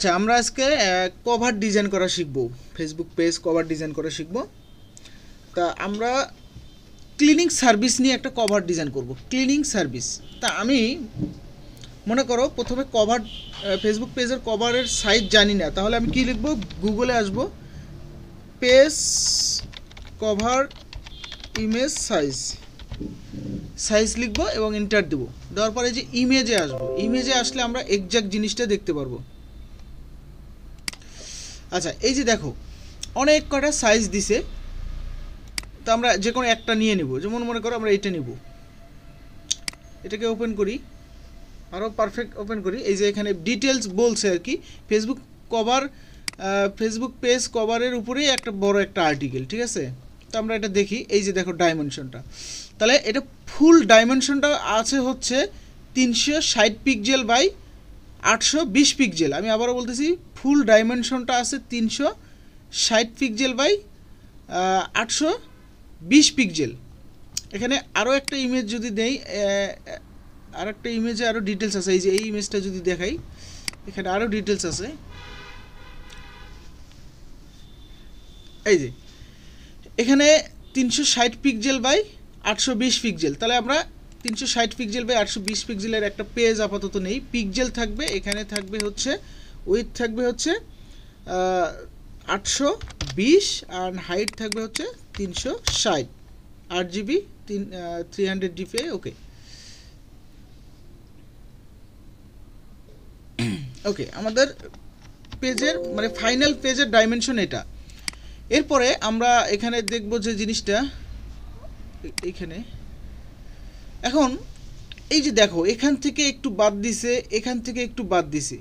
আচ্ছা আমরা আজকে কভার ডিজাইন করা শিখব। ফেসবুক পেজ কভার ডিজাইন করা শিখব। তা আমরা ক্লিনিং সার্ভিস নিয়ে একটা কভার ডিজাইন করব। ক্লিনিং সার্ভিস তা আমি, মনে করো, প্রথমে কভার ফেসবুক পেজের কভারের সাইজ জানি না। তাহলে আমি কি লিখব? গুগলে আসব। Page cover image size size লিখব এবং এন্টার দেবো। দেওয়ার পরে যে ইমেজে আসব। ইমেজে আসলে আমরা এক্সাক্ট জিনিসটা দেখতে পারব। আচ্ছা এই যে দেখো, অনেক কটা সাইজ দিছে, তো আমরা যে কোনো একটা নিয়ে নিব। যেমন মনে করো আমরা এইটা নিব। এটাকে ওপেন করি আরও পারফেক্ট ওপেন করি। এই যে এখানে ডিটেলস বলছে আর কি ফেসবুক কভার ফেসবুক পেজ কভারের উপরেই একটা বড় একটা আর্টিকেল ঠিক আছে? তো আমরা এটা দেখি, এই যে দেখো ডাইমেনশনটা তাহলে এটা ফুল ডাইমেনশনটা আছে হচ্ছে তিনশো ষাট পিকজেল বাই আটশো বিশ পিকজেল আমি আবারও বলতেছি ফুল ডাইমেনশনটা আছে তিনশো ষাট পিকজেল বাই আটশো বিশ পিকজেল এখানে আরও একটা ইমেজ যদি দেই আর একটা ইমেজে আরও ডিটেলস আছে। এই যে এই ইমেজটা যদি দেখাই, এখানে আরও ডিটেলস আছে। এই যে, এখানে তিনশো ষাট পিকজেল বাই আটশো বিশ পিকজেল তাহলে আমরা তিনশো ষাট পিকজেল বাই আটশো বিশ পিকজেলের একটা পেজ আপাতত নেই। পিকজেল থাকবে, এখানে থাকবে হচ্ছে উইথ থাকবে হচ্ছে আটশো বিশ আর হাইট থাকবে হচ্ছে তিনশো ষাট। আট জিবি তিন থ্রি হান্ড্রেড ওকে ওকে আমাদের পেজের মানে ফাইনাল পেজের ডাইমেনশন এটা। এরপরে আমরা এখানে দেখব যে জিনিসটা এইখানে এখন, এই যে দেখো, এখান থেকে একটু বাদ দিছে, এখান থেকে একটু বাদ দিছে।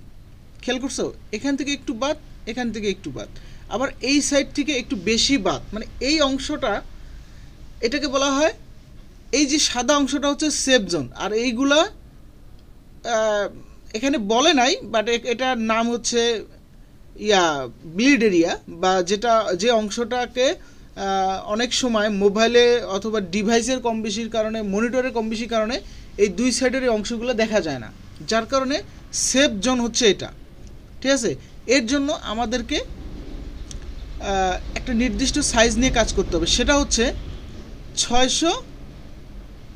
খেয়াল করছ? এখান থেকে একটু বাদ, এখান থেকে একটু বাদ। আবার এই সাইড থেকে একটু বেশি বাদ। মানে এই অংশটা, এটাকে বলা হয়, এই যে সাদা অংশটা হচ্ছে সেফ জোন আর এইগুলা এখানে বলে নাই বাট এটার নাম হচ্ছে, ইয়া বিল্ড এরিয়া বা যেটা, যে অংশটাকে অনেক সময় মোবাইলে অথবা ডিভাইসের কম বেশির কারণে মনিটরের কম বেশির কারণে এই দুই সাইডের এই অংশগুলো দেখা যায় না। যার কারণে সেফ জোন হচ্ছে এটা। ঠিক আছে? এর জন্য আমাদেরকে একটা নির্দিষ্ট সাইজ নিয়ে কাজ করতে হবে। সেটা হচ্ছে ছয়শো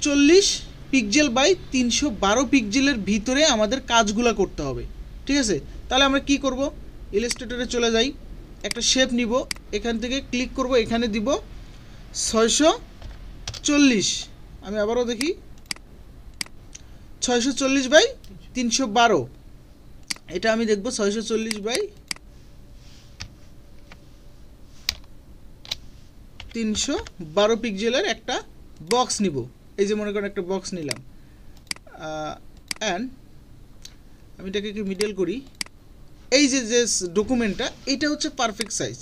চল্লিশ পিকজেল বাই তিনশো বারো পিকজেলের ভিতরে আমাদের কাজগুলো করতে হবে। ঠিক আছে? তাহলে আমরা কি করব? ইলাস্ট্রেটরে চলে যাই। একটা শেপ নিব, এখান থেকে ক্লিক করব, এখানে দিব ছয়শো চল্লিশ। আমি আবারও দেখি, ছয়শো চল্লিশ বাই তিনশো বারো। এটা আমি দেখব ছয়শো চল্লিশ বাই তিনশো বারো পিকজেলের একটা বক্স নিব। এই যে মনে করেন একটা বক্স নিলাম। অ্যান্ড আমি এটাকে একটু মিডল করি। এই যে যে ডকুমেন্টটা এটা হচ্ছে পারফেক্ট সাইজ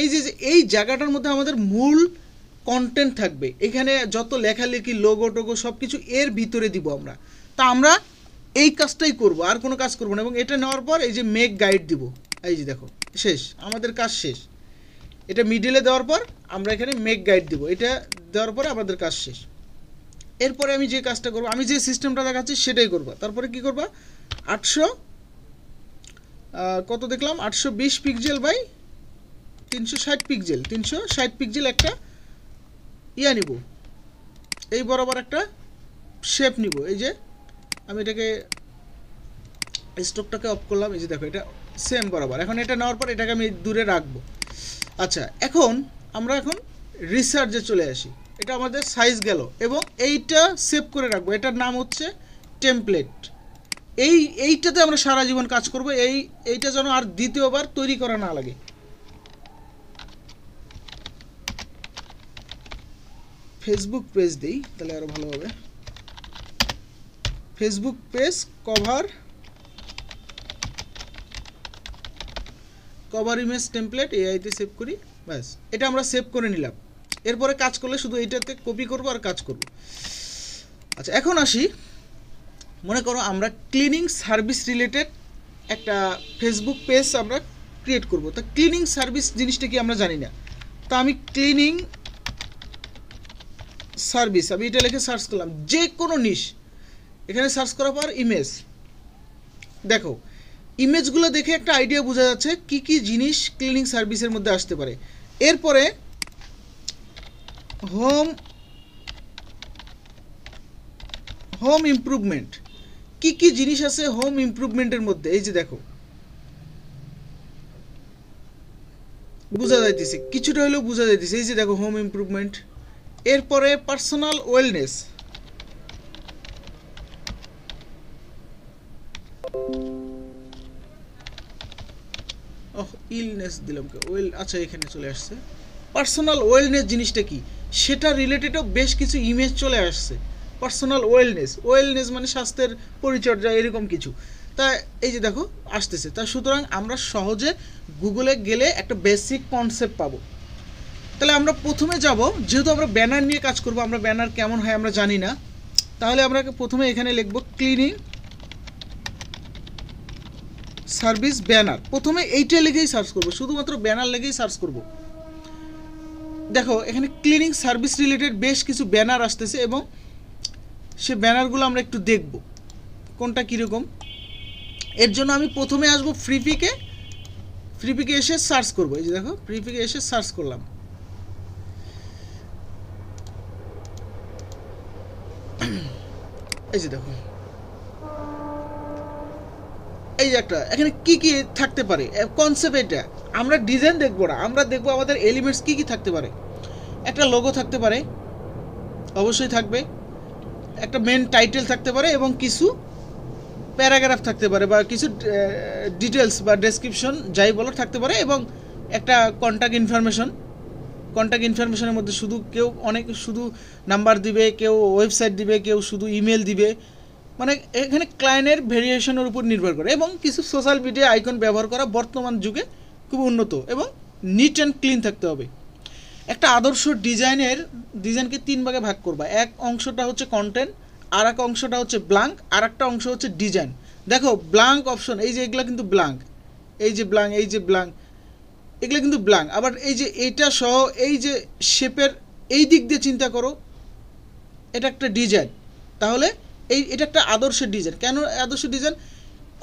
এই যে এই জায়গাটার মধ্যে আমাদের মূল কন্টেন্ট থাকবে, এখানে যত লেখালেখি লোগো টোগো সব কিছু এর ভিতরে দিব আমরা। তা আমরা এই কাজটাই করব, আর কোনো কাজ করব না, এবং এটা নেওয়ার পর এই যে মেক গাইড দিব। এই যে দেখো, শেষ, আমাদের কাজ শেষ। এটা মিডিলে দেওয়ার পর আমরা এখানে মেক গাইড দিব, এটা দেওয়ার পরে আমাদের কাজ শেষ। এরপরে আমি যে কাজটা করব, আমি যে সিস্টেমটা দেখাচ্ছি সেটাই করব। তারপরে কি করবা? আটশো কত দেখলাম? আটশো বিশ পিকজেল বাই তিনশো ষাট পিকজেল তিনশো ষাট পিকজেল একটা ইয়া নিব। এই বরাবর একটা শেপ নিব। এই যে আমি এটাকে স্টকটাকে অফ করলাম। এই যে দেখো, এটা সেম বরাবর। এখন এটা নেওয়ার পর এটাকে আমি দূরে রাখব। আচ্ছা এখন আমরা এখন রিসার্চে চলে আসি। এটা আমাদের সাইজ গেল এবং এইটা সেভ করে রাখব। এটার নাম হচ্ছে টেমপ্লেট এই, এইটাতে আমরা সারা জীবন কাজ করব, এই, এইটা যেন আর দ্বিতীয়বার তৈরি করা না লাগে। ফেসবুক পেজ দিই, তাহলে আরও ভালো হবে। Facebook page cover cover image template এআইতে save করি, ব্যাস। এটা আমরা সেভ করে নিলাম। এরপরে কাজ করলে শুধু এইটাতে কপি করব আর কাজ করব। আচ্ছা এখন আসি। মনে করো আমরা ক্লিনিং সার্ভিস রিলেটেড একটা ফেসবুক পেজ আমরা ক্রিয়েট করব। তা ক্লিনিং সার্ভিস জিনিসটা কি আমরা জানি না। তা আমি ক্লিনিং সার্ভিস আমি এটা লিখে সার্চ করলাম। যে কোনো নিশ এখানে সার্চ করার পর ইমেজ দেখো ইমেজগুলো দেখে একটা আইডিয়া বোঝা যাচ্ছে কি কি জিনিস ক্লিনিং সার্ভিসের মধ্যে আসতে পারে। এরপরে হোম হোম ইমপ্রুভমেন্ট কি কি জিনিস আছে হোম ইমপ্রুভমেন্টের মধ্যে? এই যে দেখো। বোঝা যাইতেছে, কিছুটা হলেও বোঝা যাইতেছে। এই যে দেখো হোম ইমপ্রুভমেন্ট এরপরে পার্সোনাল ওয়েলনেস ইলনেস দিলাম ওয়েল আচ্ছা এখানে চলে আসছে। পার্সোনাল ওয়েলনেস জিনিসটা কি? সেটা রিলেটেডও বেশ কিছু ইমেজ চলে আসছে। পার্সোনাল ওয়েলনেস ওয়েলনেস মানে স্বাস্থ্যের পরিচর্যা, এরকম কিছু। তা এই যে দেখো, আসতেছে। তা সুতরাং আমরা সহজে গুগলে গেলে একটা বেসিক কনসেপ্ট পাবো। তাহলে আমরা প্রথমে যাব, যেহেতু আমরা ব্যানার নিয়ে কাজ করব, আমরা ব্যানার কেমন হয় আমরা জানি না। তাহলে আমরা প্রথমে এখানে লিখব ক্লিনিং সার্ভিস ব্যানার প্রথমে এইটা লিখেই সার্চ করব, শুধুমাত্র ব্যানার লিখেই সার্চ করব। দেখো, এখানে ক্লিনিং সার্ভিস রিলেটেড বেশ কিছু ব্যানার আসতেছে এবং সে ব্যানারগুলো আমরা একটু দেখব। কোনটা কীরকম? এর জন্য আমি প্রথমে আসব ফ্রিপিকে ফ্রিপিকে এসে সার্চ করব। এই যে দেখো ফ্রিপিকে এসে সার্চ করলাম। এই যে দেখো। এই যে একটা, এখানে কি কি থাকতে পারে? কনসেপ্ট এটা। আমরা ডিজাইন দেখব না। আমরা দেখব আমাদের এলিমেন্টস কি কি থাকতে পারে। একটা লোগো থাকতে পারে। অবশ্যই থাকবে। একটা মেন টাইটেল থাকতে পারে এবং কিছু প্যারাগ্রাফ থাকতে পারে বা কিছু ডিটেলস বা ডেসক্রিপশন যাই বলো থাকতে পারে এবং একটা কন্ট্যাক্ট ইনফরমেশন কন্ট্যাক্ট ইনফরমেশনের মধ্যে শুধু কেউ অনেক, শুধু নাম্বার দিবে, কেউ ওয়েবসাইট দিবে, কেউ শুধু ইমেল দিবে। মানে এখানে ক্লায়েন্টের ভেরিয়েশনের উপর নির্ভর করে এবং কিছু সোশ্যাল মিডিয়া আইকন ব্যবহার করা বর্তমান যুগে খুব উন্নত এবং নিট অ্যান্ড ক্লিন থাকতে হবে। একটা আদর্শ ডিজাইনের ডিজাইনকে তিন ভাগে ভাগ করবা। এক অংশটা হচ্ছে কন্টেন্ট আর এক অংশটা হচ্ছে ব্লাঙ্ক আর একটা অংশ হচ্ছে ডিজাইন দেখো ব্লাঙ্ক অপশন এই যে এগুলো কিন্তু ব্লাঙ্ক এই যে ব্লাঙ্ক এই যে ব্লাঙ্ক এগুলো কিন্তু ব্লাঙ্ক আবার এই যে এইটা সহ, এই যে শেপের এই দিক দিয়ে চিন্তা করো, এটা একটা ডিজাইন তাহলে এই, এটা একটা আদর্শ ডিজাইন কেন আদর্শ ডিজাইন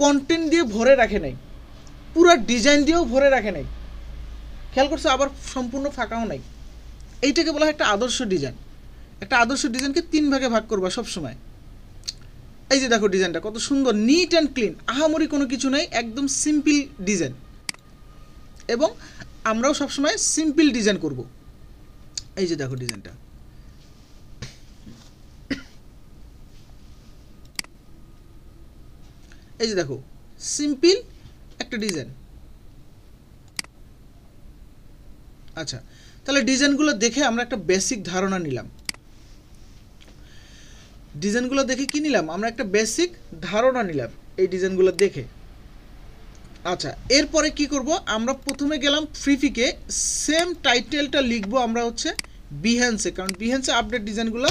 কন্টেন্ট দিয়ে ভরে রাখে নাই। পুরো ডিজাইন দিয়েও ভরে রাখে নাই। খেয়াল করছ, আবার সম্পূর্ণ ফাঁকাও নাই। এইটাকে বলা হয় একটা আদর্শ ডিজাইন। একটা আদর্শ ডিজাইনকে তিন ভাগে ভাগ করবা সবসময় এই যে দেখো ডিজাইনটা, কত সুন্দর নিট অ্যান্ড ক্লিন আহামরি কোনো কিছু নেই, একদম সিম্পল ডিজাইন। এবং আমরাও সবসময় সিম্পল ডিজাইন করব। এই যে দেখো ডিজাইনটা। এই যে দেখো সিম্পল একটা ডিজাইন। আচ্ছা তাহলে ডিজাইনগুলো দেখে আমরা একটা বেসিক ধারণা নিলাম। ডিজাইনগুলো দেখে কি নিলাম? আমরা একটা বেসিক ধারণা নিলাম এই ডিজাইনগুলো দেখে। আচ্ছা এরপরে কি করব? আমরা প্রথমে গেলাম ফ্রিফিকে সেম টাইটেলটা লিখব আমরা হচ্ছে বিহ্যান্সে কারণ বিহ্যান্সে আপডেট ডিজাইনগুলো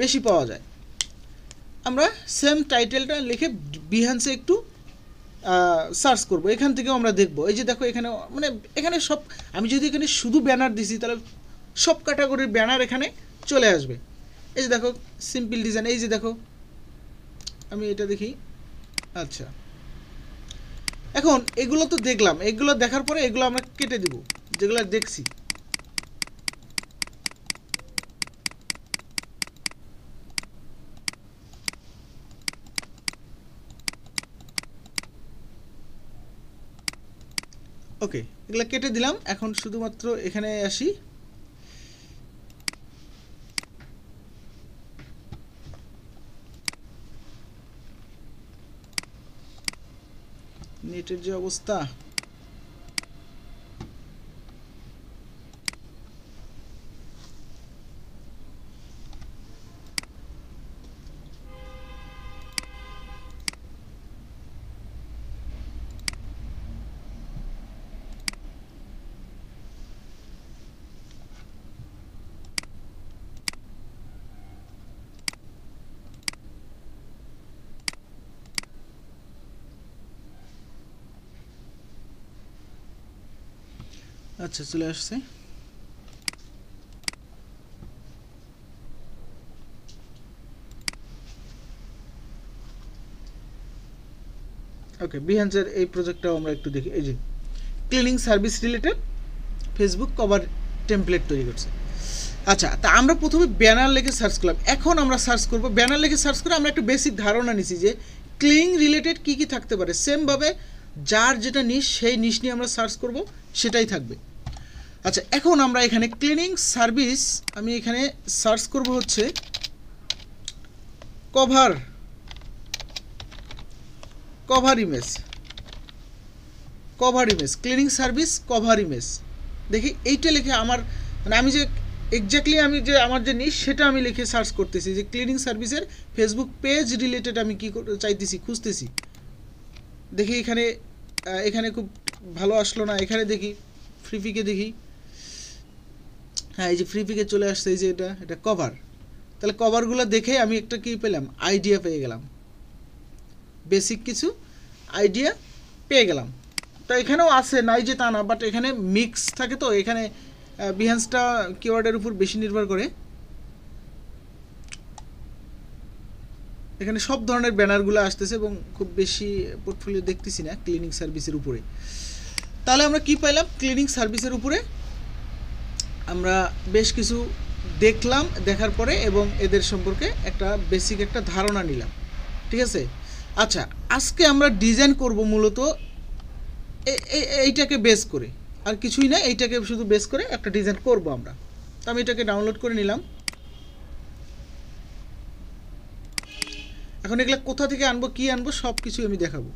বেশি পাওয়া যায়। আমরা সেম টাইটেলটা লিখে বিহ্যান্সে একটু সার্চ করব। এখান থেকেও আমরা দেখব। এই যে দেখো, এখানে মানে এখানে সব, আমি যদি এখানে শুধু ব্যানার দিছি, তাহলে সব ক্যাটাগরির ব্যানার এখানে চলে আসবে। এই যে দেখো সিম্পল ডিজাইন এই যে দেখো, আমি এটা দেখি। আচ্ছা। এখন, এগুলো তো দেখলাম। এগুলো দেখার পরে এগুলো আমরা কেটে দিব, যেগুলো দেখছি। ওকে এগুলো কেটে দিলাম। এখন শুধুমাত্র এখানে আসি। নেটের যে অবস্থা। আচ্ছা চলে আসছে। ওকে বিহান্সের এই প্রজেক্টটাও আমরা একটু দেখি। এই যে cleaning service related Facebook cover template তৈরি করছে। আচ্ছা তা আমরা প্রথমে ব্যানার লিখে সার্চ করলাম। এখন আমরা সার্চ করব। ব্যানার লিখে সার্চ করে আমরা একটা বেসিক ধারণা নিছি যে ক্লিনিং রিলেটেড কি কি থাকতে পারে। সেমভাবে যার যেটা নিশ সেই নিশ নিয়ে আমরা সার্চ করব, সেটাই থাকবে। আচ্ছা এখন আমরা এখানে ক্লিনিং সার্ভিস আমি এখানে সার্চ করব হচ্ছে cover cover image cover image cleaning service cover image দেখি, এইটা লিখে আমার মানে আমি যে এক্স্যাক্টলি আমি যে আমার যে নিশ সেটা আমি লিখে সার্চ করতেছি যে ক্লিনিং সার্ভিসের ফেসবুক পেজ রিলেটেড আমি কী চাইতেছি, খুঁজতেছি। দেখি এখানে এখানে খুব ভালো আসলো না, এখানে দেখি ফ্রিফিকে দেখি। হ্যাঁ এই যে ফ্রি পিকে চলে আসছে, এই যে এটা এটা কভার তাহলে কভারগুলো দেখে আমি একটা কী পেলাম? আইডিয়া পেয়ে গেলাম। বেসিক কিছু আইডিয়া পেয়ে গেলাম। তো এখানেও আছে, নাই যে তা না বাট এখানে মিক্স থাকে তো, এখানে বিহান্সটা কিওয়ার্ডের উপর বেশি নির্ভর করে। এখানে সব ধরনের ব্যানারগুলো আসতেছে এবং খুব বেশি পোর্টফোলিও দেখতেছি না ক্লিনিং সার্ভিসের উপরে। তাহলে আমরা কি পাইলাম? ক্লিনিং সার্ভিসের উপরে আমরা বেশ কিছু দেখলাম, দেখার পরে এবং এদের সম্পর্কে একটা বেসিক একটা ধারণা নিলাম। ঠিক আছে? আচ্ছা আজকে আমরা ডিজাইন করব মূলত এইটাকে বেস করে। আর কিছুই না, এইটাকে শুধু বেস করে একটা ডিজাইন করব আমরা। তো আমি এটাকে ডাউনলোড করে নিলাম। এখন এগুলো কোথা থেকে আনব, কি আনব সব কিছুই আমি দেখাবো।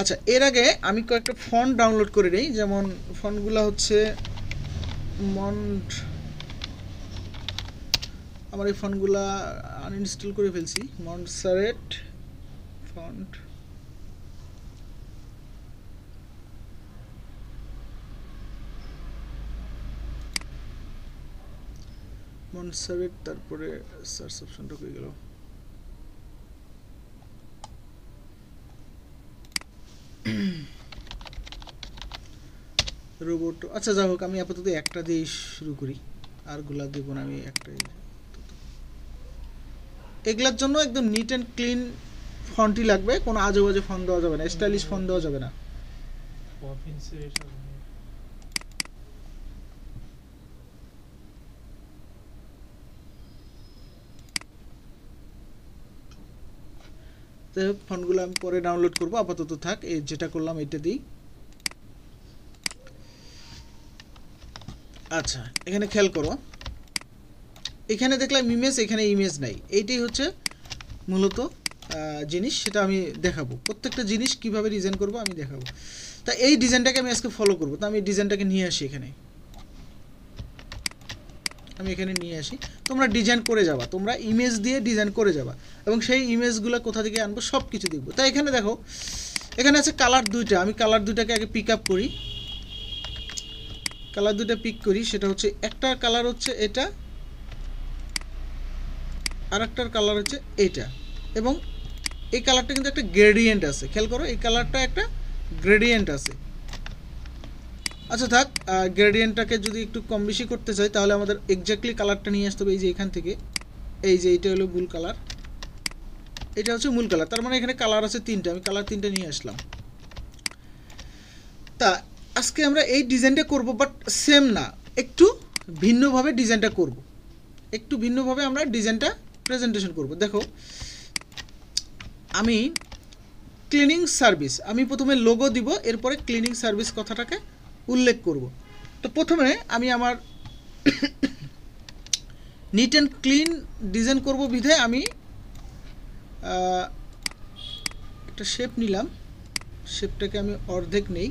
আচ্ছা এর আগে আমি কয়েকটা ফন্ট ডাউনলোড করে নিই। যেমন ফন্টগুলো হচ্ছে মন্ট আমার এই ফন্টগুলা আনইনস্টল করে ফেলছি। মন্টসারেট ফন্ট মনসারেট তারপরে সার্চ অপশনটা হয়ে গেল। রোবট। আচ্ছা যাই হোক, আমি আপাতত একটা দিয়ে শুরু করি। আরগুলা দেবো না, আমি একটাই। এগুলার জন্য একদম নিট অ্যান্ড ক্লিন ফন্টই লাগবে। কোনো আজে বাজে ফন্ট দেওয়া যাবে না, স্টাইলিশ ফন্ট দেওয়া যাবে না। হোক, ফন্টগুলো আমি পরে ডাউনলোড করব। আপাতত থাক, এই যেটা করলাম, এটা দিই। আচ্ছা এখানে খেয়াল করো। এখানে দেখলাম ইমেজ এখানে ইমেজ নাই। এইটাই হচ্ছে মূলত জিনিস, সেটা আমি দেখাবো। প্রত্যেকটা জিনিস কীভাবে ডিজাইন করব আমি দেখাবো। তা এই ডিজাইনটাকে আমি আজকে ফলো করব। তা আমি ডিজাইনটাকে নিয়ে আসি এখানে। আমি এখানে নিয়ে আসি। তোমরা ডিজাইন করে যাবা। তোমরা ইমেজ দিয়ে ডিজাইন করে যাবা। এবং সেই ইমেজগুলো কোথা থেকে আনব সব কিছু দেখব। তাই এখানে দেখো, এখানে আছে কালার দুইটা। আমি কালার দুইটাকে আগে পিক আপ করি। কালার দুইটা পিক করি, সেটা হচ্ছে একটার কালার হচ্ছে এটা আর একটার কালার হচ্ছে এটা। এবং এই কালারটা কিন্তু একটা গ্রেডিয়েন্ট আছে, খেয়াল করো, এই কালারটা একটা গ্রেডিয়েন্ট আছে। আচ্ছা থাক গ্রেডিয়েন্টটাকে যদি একটু কম বেশি করতে চাই, তাহলে আমাদের এক্স্যাক্টলি কালারটা নিয়ে আসতে হবে এই যে এখান থেকে। এই যে এইটা হলো মূল কালার। এটা হচ্ছে মূল কালার, তার মানে এখানে কালার আছে তিনটা, আমি কালার তিনটা নিয়ে আসলাম। তা আজকে আমরা এই ডিজাইনটা করব বাট সেম না। একটু ভিন্নভাবে ডিজাইনটা করব। একটু ভিন্নভাবে আমরা ডিজাইনটা প্রেজেন্টেশন করব। দেখো, আমি ক্লিনিং সার্ভিস আমি প্রথমে লোগো দিব, এরপরে ক্লিনিং সার্ভিস কথাটাকে উল্লেখ করব। তো প্রথমে আমি আমার নিট অ্যান্ড ক্লিন ডিজাইন করব বিধায় আমি একটা শেপ নিলাম। শেপটাকে আমি অর্ধেক নেই।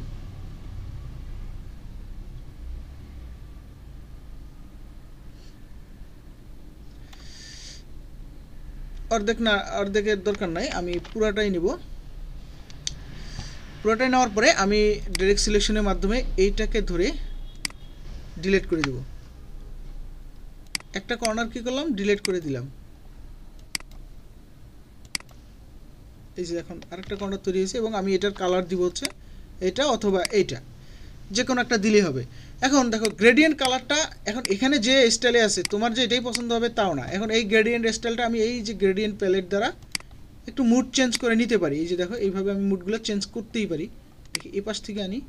অর্ধেক না, অর্ধেকের দরকার নাই, আমি পুরাটাই নিব। পুরোটাই নেওয়ার পরে আমি ডাইরেক্ট সিলেকশনের মাধ্যমে এইটাকে ধরে ডিলিট করে দেব। একটা কর্নার কি করলাম? ডিলিট করে দিলাম। এই যে এখন আরেকটা কর্নার তৈরি হয়েছে এবং আমি এটার কালার দিব হচ্ছে এটা অথবা এইটা। যে কোনো একটা দিলেই হবে। এখন দেখো গ্রেডিয়েন্ট কালারটা এখন এখানে যে স্টাইলে আছে, তোমার যে এটাই পছন্দ হবে তাও না। এখন এই গ্রেডিয়েন্ট স্টাইলটা আমি এই যে গ্রেডিয়েন্ট প্যালেট দ্বারা একটু মুড চেঞ্জ করে নিতে পারি। এই যে দেখো, এইভাবে আমি মুডগুলো চেঞ্জ করতেই পারি। দেখি, এই পাশ থেকে আনি।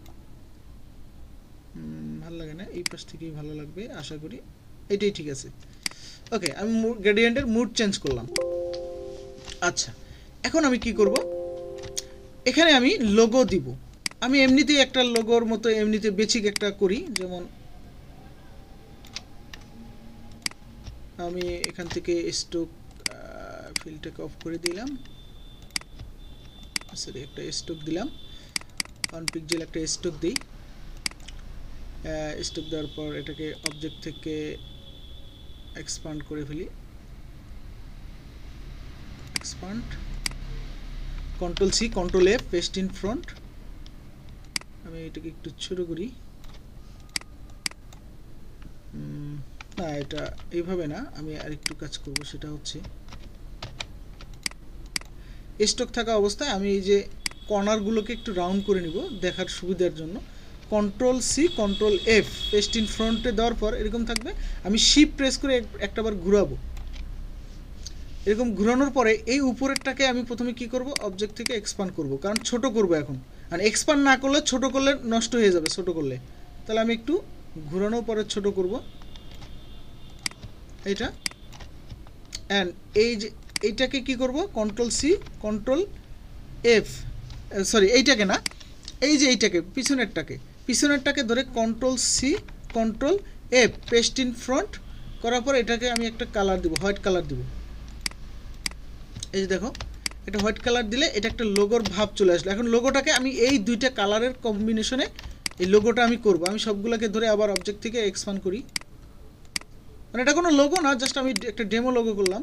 ভালো লাগে না, এই পাশ থেকেই ভালো লাগবে, আশা করি। এটাই ঠিক আছে। ওকে আমি গ্রেডিয়েন্টের মুড চেঞ্জ করলাম। আচ্ছা এখন আমি কি করব? এখানে আমি লোগো দিব। আমি এমনিতেই একটা লোগোর মতো এমনিতে বেচিক একটা করি, যেমন আমি এখান থেকে স্টক ফিল্ডটাকে অফ করে দিলাম। সরি একটা স্টক দিলাম। অন পিকজেল একটা স্টক দিই। স্টক দেওয়ার পর এটাকে অবজেক্ট থেকে এক্সপান্ড করে ফেলি। Expand control C control F paste in front আমি এটাকে একটু ছোট করি। না, এটা এইভাবে না, আমি আরেকটু কাজ করব, সেটা হচ্ছে স্টক থাকা অবস্থায় আমি এই যে কর্নারগুলোকে একটু রাউন্ড করে নিব, দেখার সুবিধার জন্য। Control C control F paste in ফ্রন্টে দেওয়ার পর এরকম থাকবে, আমি শিপ প্রেস করে এক- একটাবার ঘুরাবো। এরকম ঘুরানোর পরে এই উপরেরটাকে আমি প্রথমে কি করব? অবজেক্ট থেকে এক্সপান্ড করব, কারণ ছোট করব এখন। আর এক্সপান্ড না করলে ছোট করলে নষ্ট হয়ে যাবে, ছোট করলে। তাহলে আমি একটু ঘুরানোর পরে ছোট করব। এইটা। অ্যান্ড এই যে, এইটাকে কি করব? Control C control F sorry এইটাকে না, এই যে এইটাকে, পিছনেরটাকে পিছনেরটাকে ধরে control C control F paste in front করার পর এটাকে আমি একটা কালার দিব হোয়াইট কালার দিব। এই যে দেখো এটা হোয়াইট কালার দিলে এটা একটা লোগোর ভাব চলে আসলো। এখন লোগোটাকে আমি এই দুইটা কালারের কম্বিনেশনে এই লোগোটা আমি করব। আমি সবগুলোকে ধরে আবার অবজেক্ট থেকে এক্সপান্ড করি। মানে এটা কোনো লোগো না জাস্ট আমি একটা ডেমো লোগো করলাম।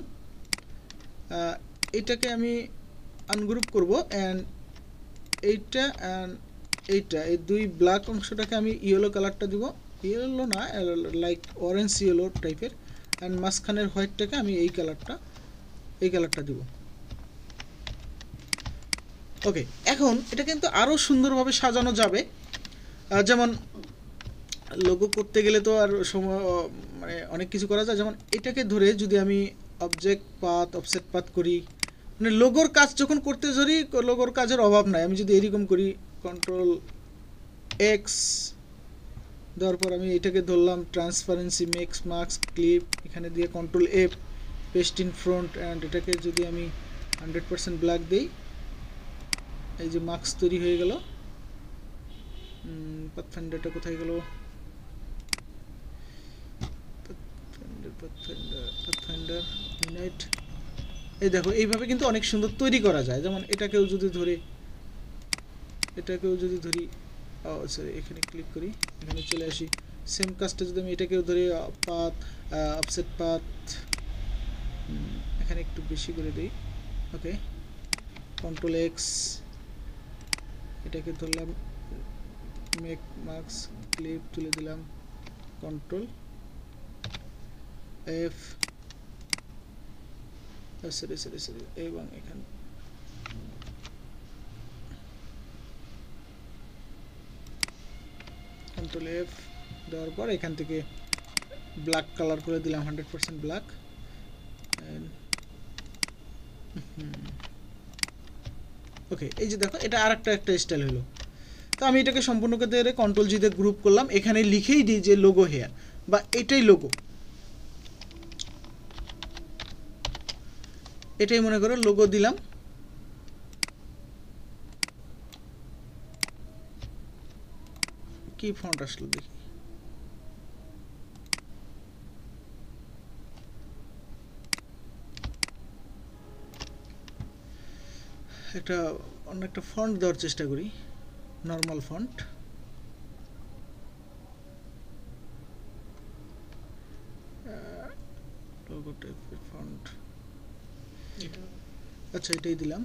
এটাকে আমি আনগ্রুপ করব অ্যান্ড এইটা অ্যান্ড এইটা, এই দুই ব্ল্যাক অংশটাকে আমি ইয়েলো কালারটা দিব। ইয়েলো না লাইক অরেঞ্জ ইয়েলো টাইপের অ্যান্ড মাঝখানের হোয়াইটটাকে আমি এই কালারটা এই কালারটা দিব। ওকে এখন এটা কিন্তু আরও সুন্দরভাবে সাজানো যাবে। যেমন লোগো করতে গেলে তো আর সময় মানে অনেক কিছু করা যায়। যেমন এটাকে ধরে যদি আমি অবজেক্ট পাত অফসেট পাত করি মানে লোগোর কাজ যখন করতে যদি লোগোর কাজের অভাব নাই। আমি যদি এরকম করি কন্ট্রোল এক্স দেওয়ার পর আমি এটাকে ধরলাম ট্রান্সপারেন্সি মেক্স মার্কস ক্লিপ এখানে দিয়ে control F paste in front and এটাকে যদি আমি হান্ড্রেড পার্সেন্ট ব্ল্যাক দিই এই যে মার্কস তৈরি হয়ে গেল। পাথফান্ডারটা কোথায় গেল? এই দেখো, এইভাবে কিন্তু অনেক সুন্দর তৈরি করা যায়। যেমন এটাকেও যদি ধরে এটাকেও যদি ধরি সরি এখানে ক্লিক করি, এখানে চলে আসি। সেম কাজটা যদি আমি এটাকেও ধরি পাত অফসেট পাত এখানে একটু বেশি করে দিই। ওকে কন্ট্রোল এক্স এটাকে ধরলাম মেক মার্কস ক্লিপ তুলে দিলাম control F sorry sorry sorry এবং এখান। কন্ট্রোল এফ দেওয়ার পর এখান থেকে ব্ল্যাক কালার করে দিলাম হান্ড্রেড পার্সেন্ট ব্ল্যাক ওকে এই যে দেখো, এটা আর একটা একটা স্টাইল হলো। তো আমি এটাকে সম্পূর্ণ করতে গেলে কন্ট্রোল জিতে গ্রুপ করলাম। এখানে লিখেই দিই যে লোগো হেয়ার বা এটাই লোগো এটাই মনে করো লোগো দিলাম। কি ফন্ট আসলো দেখি। একটা, অন্য একটা ফন্ট দেওয়ার চেষ্টা করি। নর্মাল ফন্ট ফন্ট আচ্ছা এটাই দিলাম।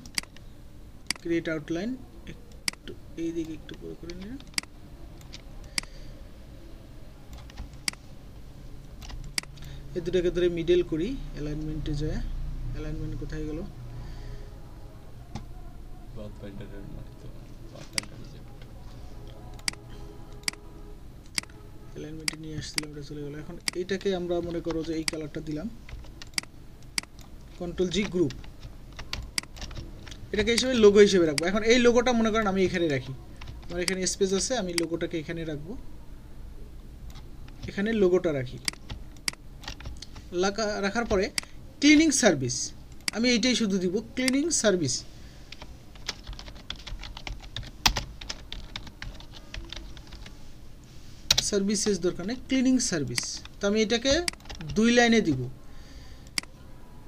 ক্রিয়েট আউটলাইন একটু এই দিকে একটু বড় করে নিলাম এই দুটাকে ধরে মিডল করি অ্যালাইনমেন্টে যায়। অ্যালাইনমেন্ট কোথায় গেল? পাথফাইন্ডারের মানে তো পাথফাইন্ডার অ্যালাইনমেন্টে নিয়ে আসছিলাম এটা চলে গেল এখন এইটাকে আমরা মনে করো যে এই কালারটা দিলাম কন্ট্রোল জি গ্রুপ এটাকে হিসেবে লোগো হিসেবে রাখব এখন এই লোগোটা মনে করেন আমি এখানে রাখি আমার এখানে স্পেস আছে আমি লোগোটাকে এখানে রাখব এখানে লোগোটা রাখি রাখার পরে ক্লিনিং সার্ভিস আমি এইটাই শুধু দিব ক্লিনিং সার্ভিস সার্ভিসেস দরকার নেই ক্লিনিং সার্ভিস তো আমি এটাকে দুই লাইনে দিব।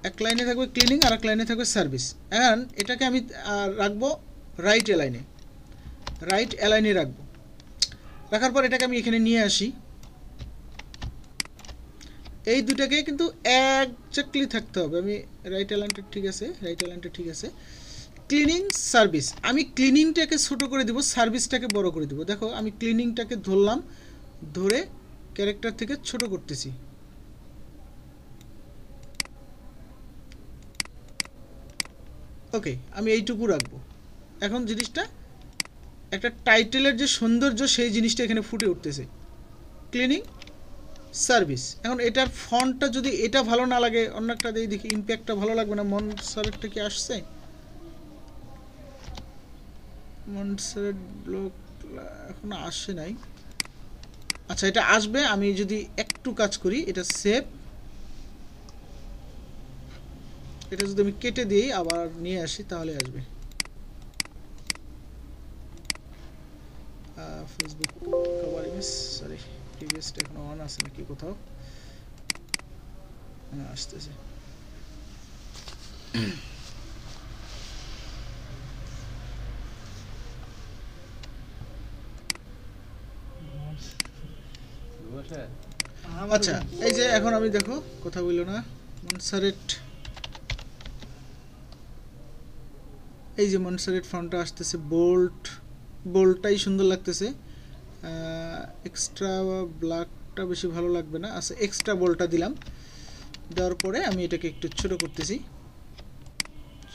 এক লাইনে থাকবে ক্লিনিং আর এক লাইনে থাকবে সার্ভিস এখন এটাকে আমি রাখব রাইট এলাইনে রাইট এলাইনে রাখব। রাখার পর এটাকে আমি এখানে নিয়ে আসি। এই দুটাকে কিন্তু একজাক্টলি থাকতে হবে। আমি রাইট এলাইনটা ঠিক আছে রাইট এলাইনটা ঠিক আছে। ক্লিনিং সার্ভিস আমি ক্লিনিংটাকে ছোট করে দিব সার্ভিসটাকে বড় করে দিব। দেখো, আমি ক্লিনিংটাকে ধরলাম। ধরে ক্যারেক্টার থেকে ছোট করতেছি। ওকে আমি এইটুকু রাখব। এখন জিনিসটা, একটা টাইটেলের যে সৌন্দর্য, সেই জিনিসটা এখানে ফুটে উঠতেছে। ক্লিনিং সার্ভিস এখন এটার ফন্টটা যদি এটা ভালো না লাগে, অন্য একটা দিয়ে দেখি ইম্প্যাক্টটা ভালো লাগবে না, মন সারেটটা কি আসছে? মনসারেট ব্লক এখনও আসে নাই। আচ্ছা এটা আসবে, আমি যদি একটু কাজ করি, এটা সেভ এটা যদি আমি কেটে দিই, আবার নিয়ে আসি, তাহলে আসবে। ফেসবুক কভার ইমেজ সরি প্রিভিয়াসটা এখনও অন আছে নাকি কোথাও? হ্যাঁ আসতেছে বসে আচ্ছা এই যে এখন আমি দেখো, কথা বলল না, মনসারেট। এই যে মনসারেট ফন্টটা আসতেছে, বোল্ট, বোল্টটাই সুন্দর লাগতেছে। এক্সট্রা ব্ল্যাকটা বেশি ভালো লাগবে না। আচ্ছা এক্সট্রা বোল্টটা দিলাম। দেওয়ার পরে আমি এটাকে একটু ছোট করতেছি।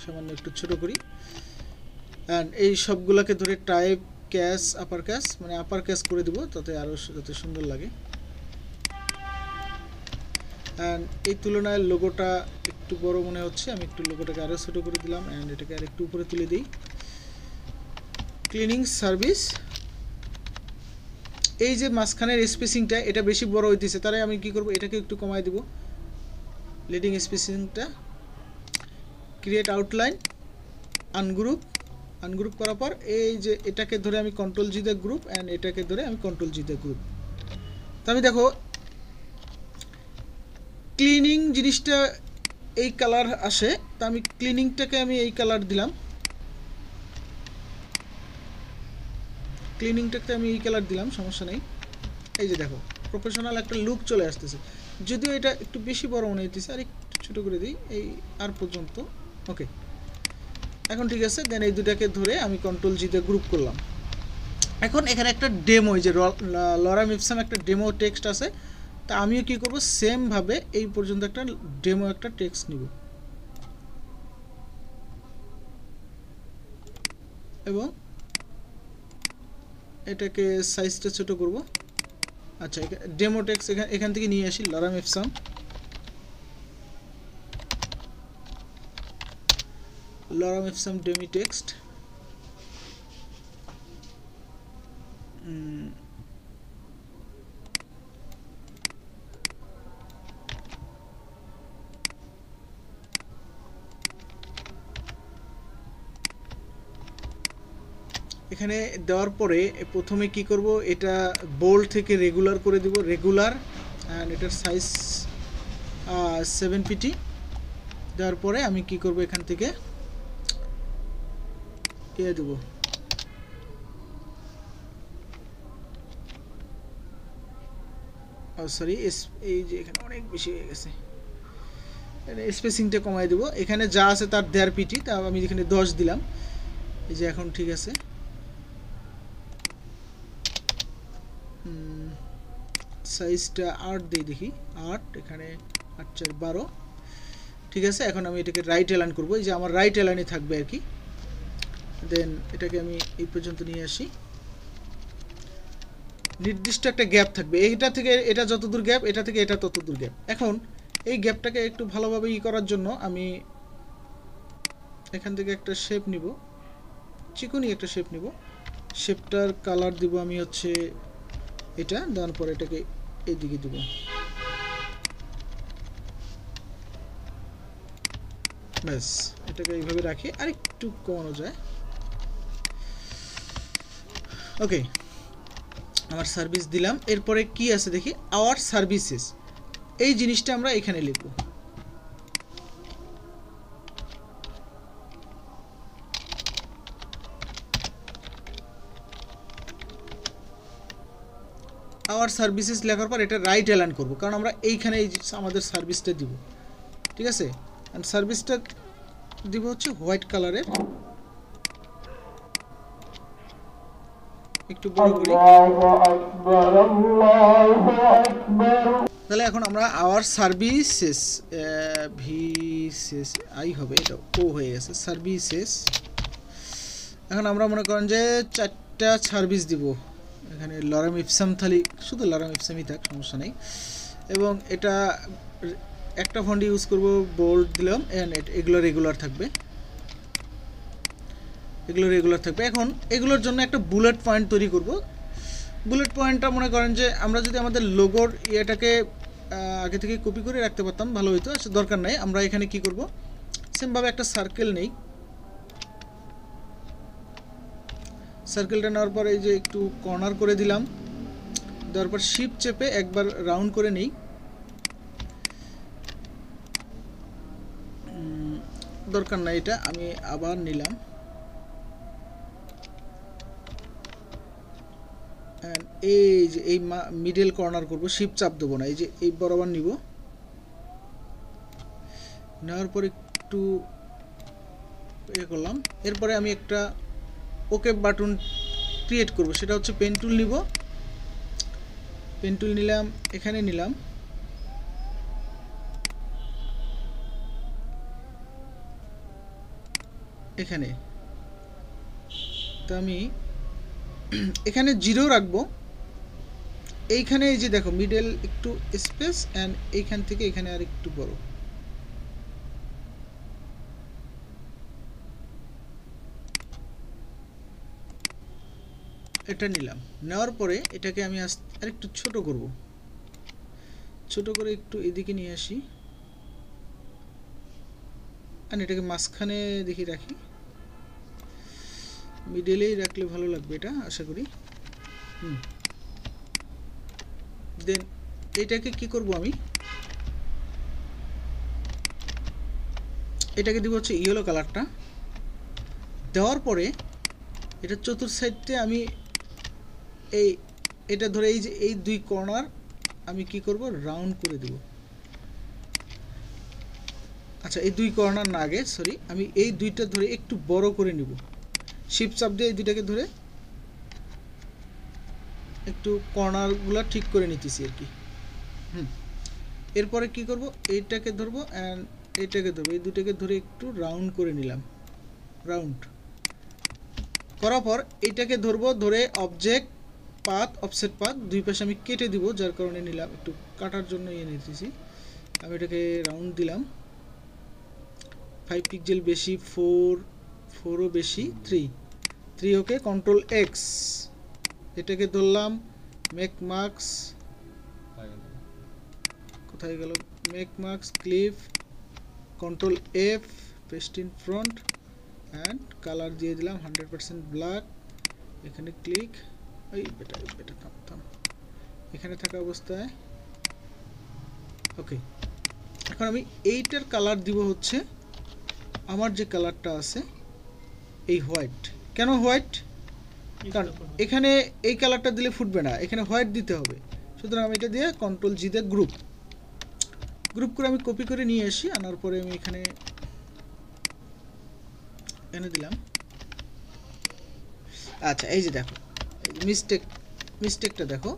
সামান্য একটু ছোট করি। অ্যান্ড এই সবগুলোকে ধরে টাইপ ক্যাশ আপার ক্যাশ মানে আপার ক্যাশ করে দিব, তাতে আরও যাতে সুন্দর লাগে। অ্যান্ড এই তুলনায় লোগোটা একটু বড় মনে হচ্ছে। আমি একটু লোগোটাকে আরও ছোটো করে দিলাম অ্যান্ড এটাকে আর একটু উপরে তুলে দিই। ক্লিনিং সার্ভিস এই যে মাঝখানের স্পেসিংটা এটা বেশি বড় হইতেছে। তাহলে আমি কি করব? এটাকে একটু কমাই দিব। লিডিং স্পেসিংটা ক্রিয়েট আউটলাইন আনগ্রুপ আনগ্রুপ করার পর এই যে এটাকে ধরে আমি কন্ট্রোল জি দিয়ে গ্রুপ অ্যান্ড এটাকে ধরে আমি কন্ট্রোল জি দিয়ে গ্রুপ তো আমি দেখো ক্লিনিং জিনিসটা এই কালার আসে, তা আমি ক্লিনিংটাকে আমি এই কালার দিলাম। ক্লিনিংটাকে আমি এই কালার দিলাম, সমস্যা নেই। এই যে দেখো প্রফেশনাল একটা লুক চলে আসতেছে। যদিও এটা একটু বেশি বড় মনে হইতেছে, আর একটু ছোটো করে দিই, এই আর পর্যন্ত। ওকে এখন ঠিক আছে দেন এই দুটাকে ধরে আমি কন্ট্রোল জিতে গ্রুপ করলাম। এখন এখানে একটা ডেমো এই যে লরা মিপসাম একটা ডেমো টেক্সট আছে। তা আমিও কি করব? সেম ভাবে এই পর্যন্ত একটা ডেমো একটা টেক্সট নিব। এবং এটাকে সাইজটা ছোট করব। আচ্ছা ডেমো টেক্সট এখান এখান থেকে নিয়ে আসি lorem ipsum lorem ipsum dummy text এখানে দেওয়ার পরে প্রথমে কি করব, এটা বোল্ড থেকে রেগুলার করে দিব রেগুলার অ্যান্ড এটার সাইজ সেভেন পিটি দেওয়ার পরে আমি কি করব এখান থেকে ইয়ে দেব। সরি এই যে এখানে অনেক বেশি হয়ে গেছে। স্পেসিংটা কমাই দেবো। এখানে যা আছে তার দেড় পিটি তা আমি এখানে দশ দিলাম। এই যে এখন ঠিক আছে। সাইজটা আট দিই দেখি। আট, এখানে আট চার বারো। ঠিক আছে, এখন আমি এটাকে রাইট অ্যালাইন করব। এই যে আমার রাইট অ্যালাইনে থাকবে আর কি। দেন এটাকে আমি এই পর্যন্ত নিয়ে আসি। নির্দিষ্ট একটা গ্যাপ থাকবে। এইটা থেকে, এটা যত দূর গ্যাপ এটা থেকে এটা তত দূর গ্যাপ এখন এই গ্যাপটাকে একটু ভালোভাবে ই করার জন্য আমি এখান থেকে একটা শেপ নিব। চিকুনি একটা শেপ নিব। শেপটার কালার দিব আমি হচ্ছে এটা, দেওয়ার পর এটাকে এইদিকে দিব ব্যাস, এটাকে এইভাবে রাখি আর একটু কমানো যায়। ওকে আমার সার্ভিস দিলাম। এরপরে কি আছে দেখি? আওয়ার সার্ভিসেস এই জিনিসটা আমরা এখানে লিখব। আওয়ার সার্ভিসেস লেখার পর এটা রাইট অ্যালাইন করব। কারণ আমরা এইখানে এই আমাদের সার্ভিসটা দিব। ঠিক আছে? অ্যান্ড সার্ভিসটা দিব হচ্ছে হোয়াইট কালারের একটু বড় করি। তাহলে এখন আমরা আওয়ার সার্ভিসেস ভিসেস আই হবে, এটা ও হয়ে গেছে। সার্ভিসেস এখন আমরা মনে করেন যে চারটা সার্ভিস দিব। এখানে লরাম ইপসাম থালি, শুধু লরাম ইপসামই থাক, সমস্যা নেই। এবং এটা একটা ফন্ড ইউজ করব বোল্ড দিলাম এন্ড এগুলো রেগুলার থাকবে। এগুলো রেগুলার থাকবে। এখন এগুলোর জন্য একটা বুলেট পয়েন্ট তৈরি করব। বুলেট পয়েন্টটা মনে করেন যে, আমরা যদি আমাদের লোগোর ইয়েটাকে আগে থেকে কপি করে রাখতে পারতাম, ভালো হতো আচ্ছা দরকার নাই। আমরা এখানে কি করব? সেমভাবে একটা সার্কেল নেই। সার্কেলটা নেওয়ার পর এই যে একটু কর্নার করে দিলাম। দেওয়ার পর শিপ চেপে একবার রাউন্ড করে নেই। দরকার নাই এটা, আমি আবার নিলাম। এই যে এই মিডল কর্নার করব শিপ চাপ দেবো না, এই যে এই বরাবর নিব। নেওয়ার পর একটু এ করলাম। এরপরে আমি একটা ওকে বাটন ক্রিয়েট করব। সেটা হচ্ছে পেন টুল নিব। পেন টুল নিলাম, এখানে নিলাম। এখানে। তো আমি এখানে জিরো রাখব। এইখানে এই যে দেখো মিডল একটু স্পেস অ্যান্ড এইখান থেকে এখানে আর একটু বড়। এটা নিলাম। নেওয়ার পরে এটাকে আমি আর একটু ছোট করব। ছোট করে একটু এদিকে নিয়ে আসি। আর এটাকে মাঝখানে দেখি রাখি। মিডলেই রাখলে ভালো লাগবে এটা, আশা করি। হুম। দেন এটাকে কি করব আমি? এটাকে দিব হচ্ছে ইয়েলো কালারটা। দেওয়ার পরে এটা চতুর সাইডে আমি এই, এটা ধরে এই যে, এই দুই কর্নার আমি কি করব? রাউন্ড করে দেব। আচ্ছা এই দুই কর্নার না আগে সরি আমি এই দুইটা ধরে একটু বড় করে নিব। শিপ চাপ দিয়ে এই দুইটাকে ধরে একটু কর্নারগুলো ঠিক করে নিতেছি আর কি। হুম। এরপরে কি করব? এইটাকে ধরবো অ্যান্ড এইটাকে ধরবো। এই দুটাকে ধরে একটু রাউন্ড করে নিলাম। রাউন্ড করার পর এইটাকে ধরবো, ধরে অবজেক্ট পাত অফসেট পাত, দুই পাশে আমি কেটে দিব, যার কারণে নিলাম, একটু কাটার জন্য ইয়ে নিতেছি। আমি এটাকে রাউন্ড দিলাম। ফাইভ পিক্সেল বেশি ফোর ফোরও বেশি three three okay control X এটাকে ধরলাম মেক মার্কস কোথায় গেল? Make marks clip control F paste in front and colour দিয়ে দিলাম হান্ড্রেড পার্সেন্ট ব্ল্যাক এখানে ক্লিক ওই বেটা বেটা থাম থাম। এখানে থাকা অবস্থায় ওকে এখন আমি এইটার কালার দিব হচ্ছে আমার যে কালারটা আছে এই হোয়াইট কেন হোয়াইট কারণ এখানে এই কালারটা দিলে ফুটবে না এখানে হোয়াইট দিতে হবে। সুতরাং আমি এটা দিয়ে কন্ট্রোল জি দিয়ে গ্রুপ গ্রুপ করে আমি কপি করে নিয়ে আসি আনার পরে আমি এখানে এনে দিলাম। আচ্ছা এই যে দেখো। মিস্টেক মিস্টেকটা দেখো।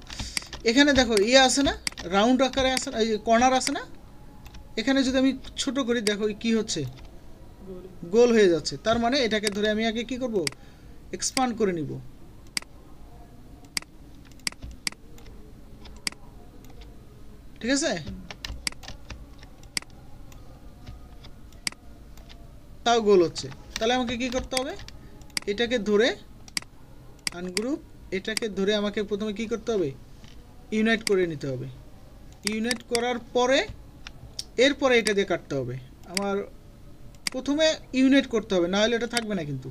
এখানে দেখো ইয়ে আছে না? রাউন্ড আকারে আছে না? কর্নার আছে না? এখানে যদি আমি ছোট করি, দেখো কি হচ্ছে? গোল হয়ে যাচ্ছে। তার মানে এটাকে ধরে আমি আগে কি করব? এক্সপান্ড করে নিব। ঠিক আছে? তাও গোল হচ্ছে। তাহলে আমাকে কি করতে হবে? এটাকে ধরে আনগ্রুপ এটাকে ধরে আমাকে প্রথমে কি করতে হবে? ইউনাইট করে নিতে হবে। ইউনাইট করার পরে, এরপরে এটা দিয়ে কাটতে হবে। আমার প্রথমে ইউনাইট করতে হবে না হলে এটা থাকবে না কিন্তু।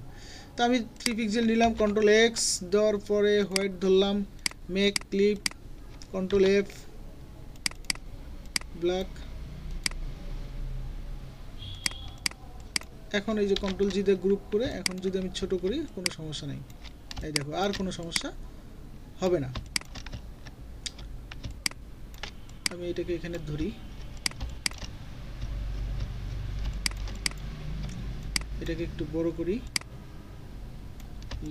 তো আমি থ্রি পিক্সেল নিলাম কন্ট্রোল এক্স দেওয়ার পরে হোয়াইট ধরলাম make clip control F black এখন এই যে কন্ট্রোল জি দিয়ে গ্রুপ করে, এখন যদি আমি ছোট করি, কোনো সমস্যা নেই। এই দেখো, আর কোনো সমস্যা হবে না। আমি এটাকে এখানে ধরি। এটাকে একটু বড় করি।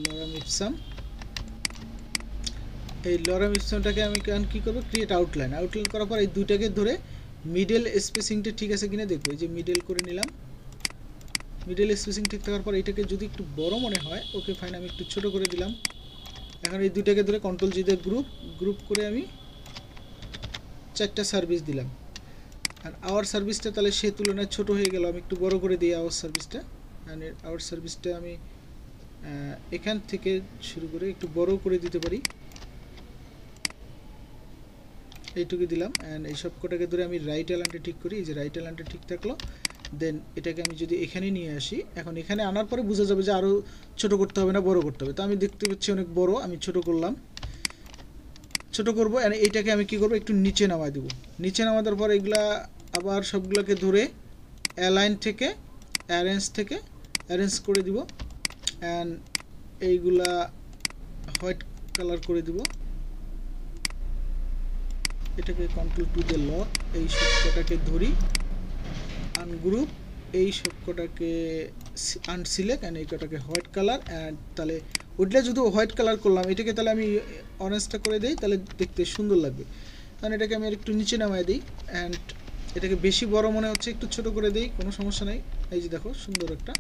Lorem ipsum. এই লরাম ইপসামটাকে আমি কেন কি করব? ক্রিয়েট আউটলাইন আউটলাইন করার পর এই দুইটাকে ধরে মিডল স্পেসিংটা ঠিক আছে কিনা দেখব। এই যে মিডল করে নিলাম। মিডল স্পেসিং ঠিক থাকার পর এটাকে যদি একটু বড় মনে হয়, ওকে ফাইন আমি একটু ছোট করে দিলাম। এখন এই দুইটাকে ধরে কন্ট্রোল জি দিয়ে গ্রুপ গ্রুপ করে আমি চারটা সার্ভিস দিলাম। আর আওয়ার সার্ভিসটা তাহলে সে তুলনায় ছোট হয়ে গেল, আমি একটু বড় করে দিই আওয়ার সার্ভিসটা মানে আওয়ার সার্ভিসটা আমি এখান থেকে শুরু করে একটু বড় করে দিতে পারি। এইটুকু দিলাম। অ্যান্ড এই সব কটাকে ধরে আমি রাইট অ্যালান্টে ঠিক করি। এই যে রাইট অ্যালান্টে ঠিক থাকল দেন এটাকে আমি যদি এখানে নিয়ে আসি, এখন এখানে আনার পরে বোঝা যাবে যে আরও ছোট করতে হবে না, বড় করতে হবে। তো আমি দেখতে পাচ্ছি অনেক বড়, আমি ছোট করলাম। ছোট করব এইটাকে আমি কি করব? একটু নিচে নামাই দেবো। নিচে নামা দেওয়ার পর এগুলা আবার সবগুলোকে ধরে অ্যালাইন থেকে অ্যারেঞ্জ থেকে অ্যারেঞ্জ করে দিব। অ্যান্ড এইগুলা হোয়াইট কালার করে দিব। এটাকে কন্ট্রোল টু দিয়ে লক এই সবকটাকে ধরি। আনগ্রুপ এই সবকটাকে আনসিলেক্ট অ্যান্ড এই কটাকে হোয়াইট কালার অ্যান্ড তাহলে ওইটা যদি হোয়াইট কালার করলাম, এটাকে তাহলে আমি অরেঞ্জটা করে দিই, তাহলে দেখতে সুন্দর লাগবে। কারণ এটাকে আমি একটু নিচে নামাই দিই অ্যান্ড এটাকে বেশি বড় মনে হচ্ছে, একটু ছোট করে দিই, কোনো সমস্যা নেই। এই যে দেখো, সুন্দর একটা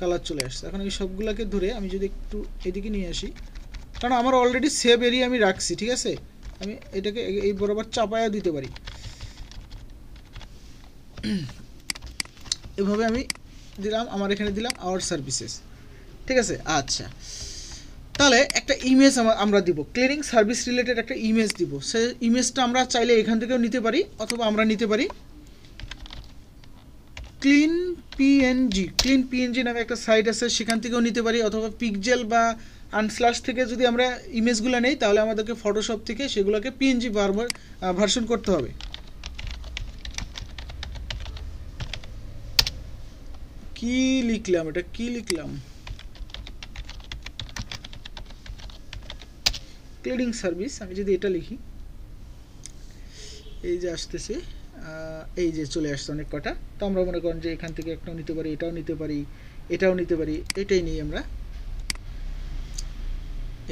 কালার চলে আসছে। এখন এই সবগুলোকে ধরে আমি যদি একটু এদিকে নিয়ে আসি, কারণ আমার অলরেডি সেভ এরিয়া আমি রাখছি, ঠিক আছে? আমি এটাকে এই বরাবর চাপায়া দিতে পারি। এভাবে আমি দিলাম, আমার এখানে দিলাম আওয়ার সার্ভিসেস ঠিক আছে? আচ্ছা। তাহলে একটা ইমেজ আমরা দিব। ক্লিনিং সার্ভিস রিলেটেড একটা ইমেজ দিব। সে ইমেজটা আমরা চাইলে এখান থেকেও নিতে পারি, অথবা আমরা নিতে পারি। ক্লিন পিএনজি ক্লিন পিএনজি নামে একটা সাইট আছে, সেখান থেকেও নিতে পারি, অথবা পিকজেল বা আনস্লাশ থেকে যদি আমরা ইমেজগুলো নেই, তাহলে আমাদেরকে ফটোশপ থেকে সেগুলোকে পিএনজি বারবার ভার্সন করতে হবে। কি লিখলাম? এটা কি লিখলাম? ক্লিনিং সার্ভিস আমি যদি এটা লিখি। এই যে আসতেছে এই যে চলে আসছে অনেক কটা। তো আমরা মনে করেন যে এখান থেকে একটাও নিতে পারি, এটাও নিতে পারি, এটাও নিতে পারি, এটাই নিই আমরা।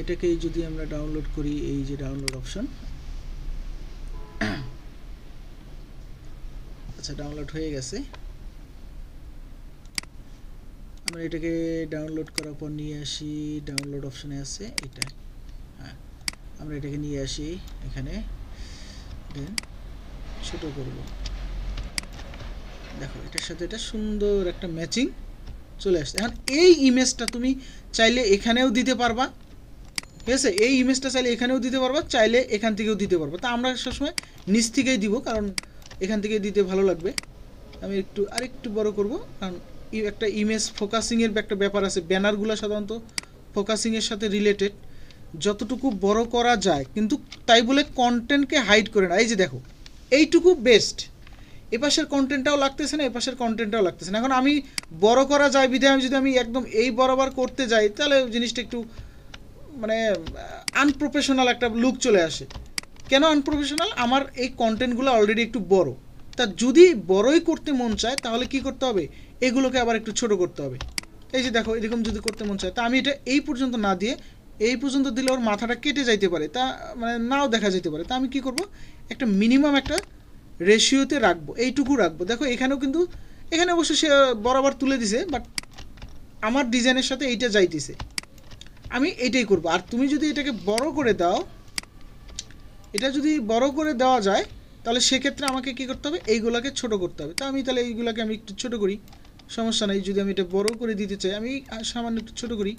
এটাকেই যদি আমরা ডাউনলোড করি, এই যে ডাউনলোড অপশন আচ্ছা ডাউনলোড হয়ে গেছে। আমরা এটাকে ডাউনলোড করার পর নিয়ে আসি ডাউনলোড অপশানে আছে এটা। হ্যাঁ আমরা এটাকে নিয়ে আসি এখানে। দেন ছোট করব। দেখো, এটার সাথে এটা সুন্দর একটা ম্যাচিং চলে আসছে। এখন এই ইমেজটা তুমি চাইলে এখানেও দিতে পারবা। ঠিক আছে? এই ইমেজটা চাইলে এখানেও দিতে পারবা, চাইলে এখান থেকেও দিতে পারবা। তা আমরা সবসময় নিচ থেকেই দিব, কারণ এখান থেকে দিতে ভালো লাগবে। আমি একটু, আরেকটু বড় করব, কারণ একটা ইমেজ ফোকাসিংয়ের একটা ব্যাপার আছে। ব্যানারগুলো সাধারণত ফোকাসিংয়ের সাথে রিলেটেড যতটুকু বড় করা যায়, কিন্তু তাই বলে কন্টেন্টকে হাইড করে না। এই যে দেখো, এইটুকু বেস্ট এপাশের কন্টেন্টটাও লাগতেছে না, এপাশের কন্টেন্টটাও লাগতেছে না। এখন আমি বড় করা যায় বিধে আমি যদি আমি একদম এই বরাবর করতে যাই, তাহলে জিনিসটা একটু মানে আনপ্রফেশনাল একটা লুক চলে আসে। কেন আনপ্রফেশনাল আমার এই কন্টেন্টগুলো অলরেডি একটু বড়। তা যদি বড়ই করতে মন চায়, তাহলে কি করতে হবে? এগুলোকে আবার একটু ছোট করতে হবে। এই যে দেখো, এরকম যদি করতে মন চায়, তা আমি এটা এই পর্যন্ত না দিয়ে, এই পর্যন্ত দিলে ওর মাথাটা কেটে যাইতে পারে। তা মানে নাও দেখা যেতে পারে। তা আমি কি করব? একটা মিনিমাম একটা রেশিওতে রাখব, এইটুকু রাখব। দেখো, এখানেও কিন্তু, এখানে অবশ্য সে বরাবর তুলে দিছে বাট আমার ডিজাইনের সাথে এইটা যাইতেছে। আমি এইটাই করব। আর তুমি যদি এটাকে বড় করে দাও, এটা যদি বড় করে দেওয়া যায় তাহলে সেক্ষেত্রে আমাকে কি করতে হবে? এইগুলোকে ছোট করতে হবে। তা আমি তাহলে এইগুলোকে আমি একটু ছোট করি। সমস্যা নাই, যদি আমি এটা বড় করে দিতে চাই, আমি সামান্য একটু ছোট করি।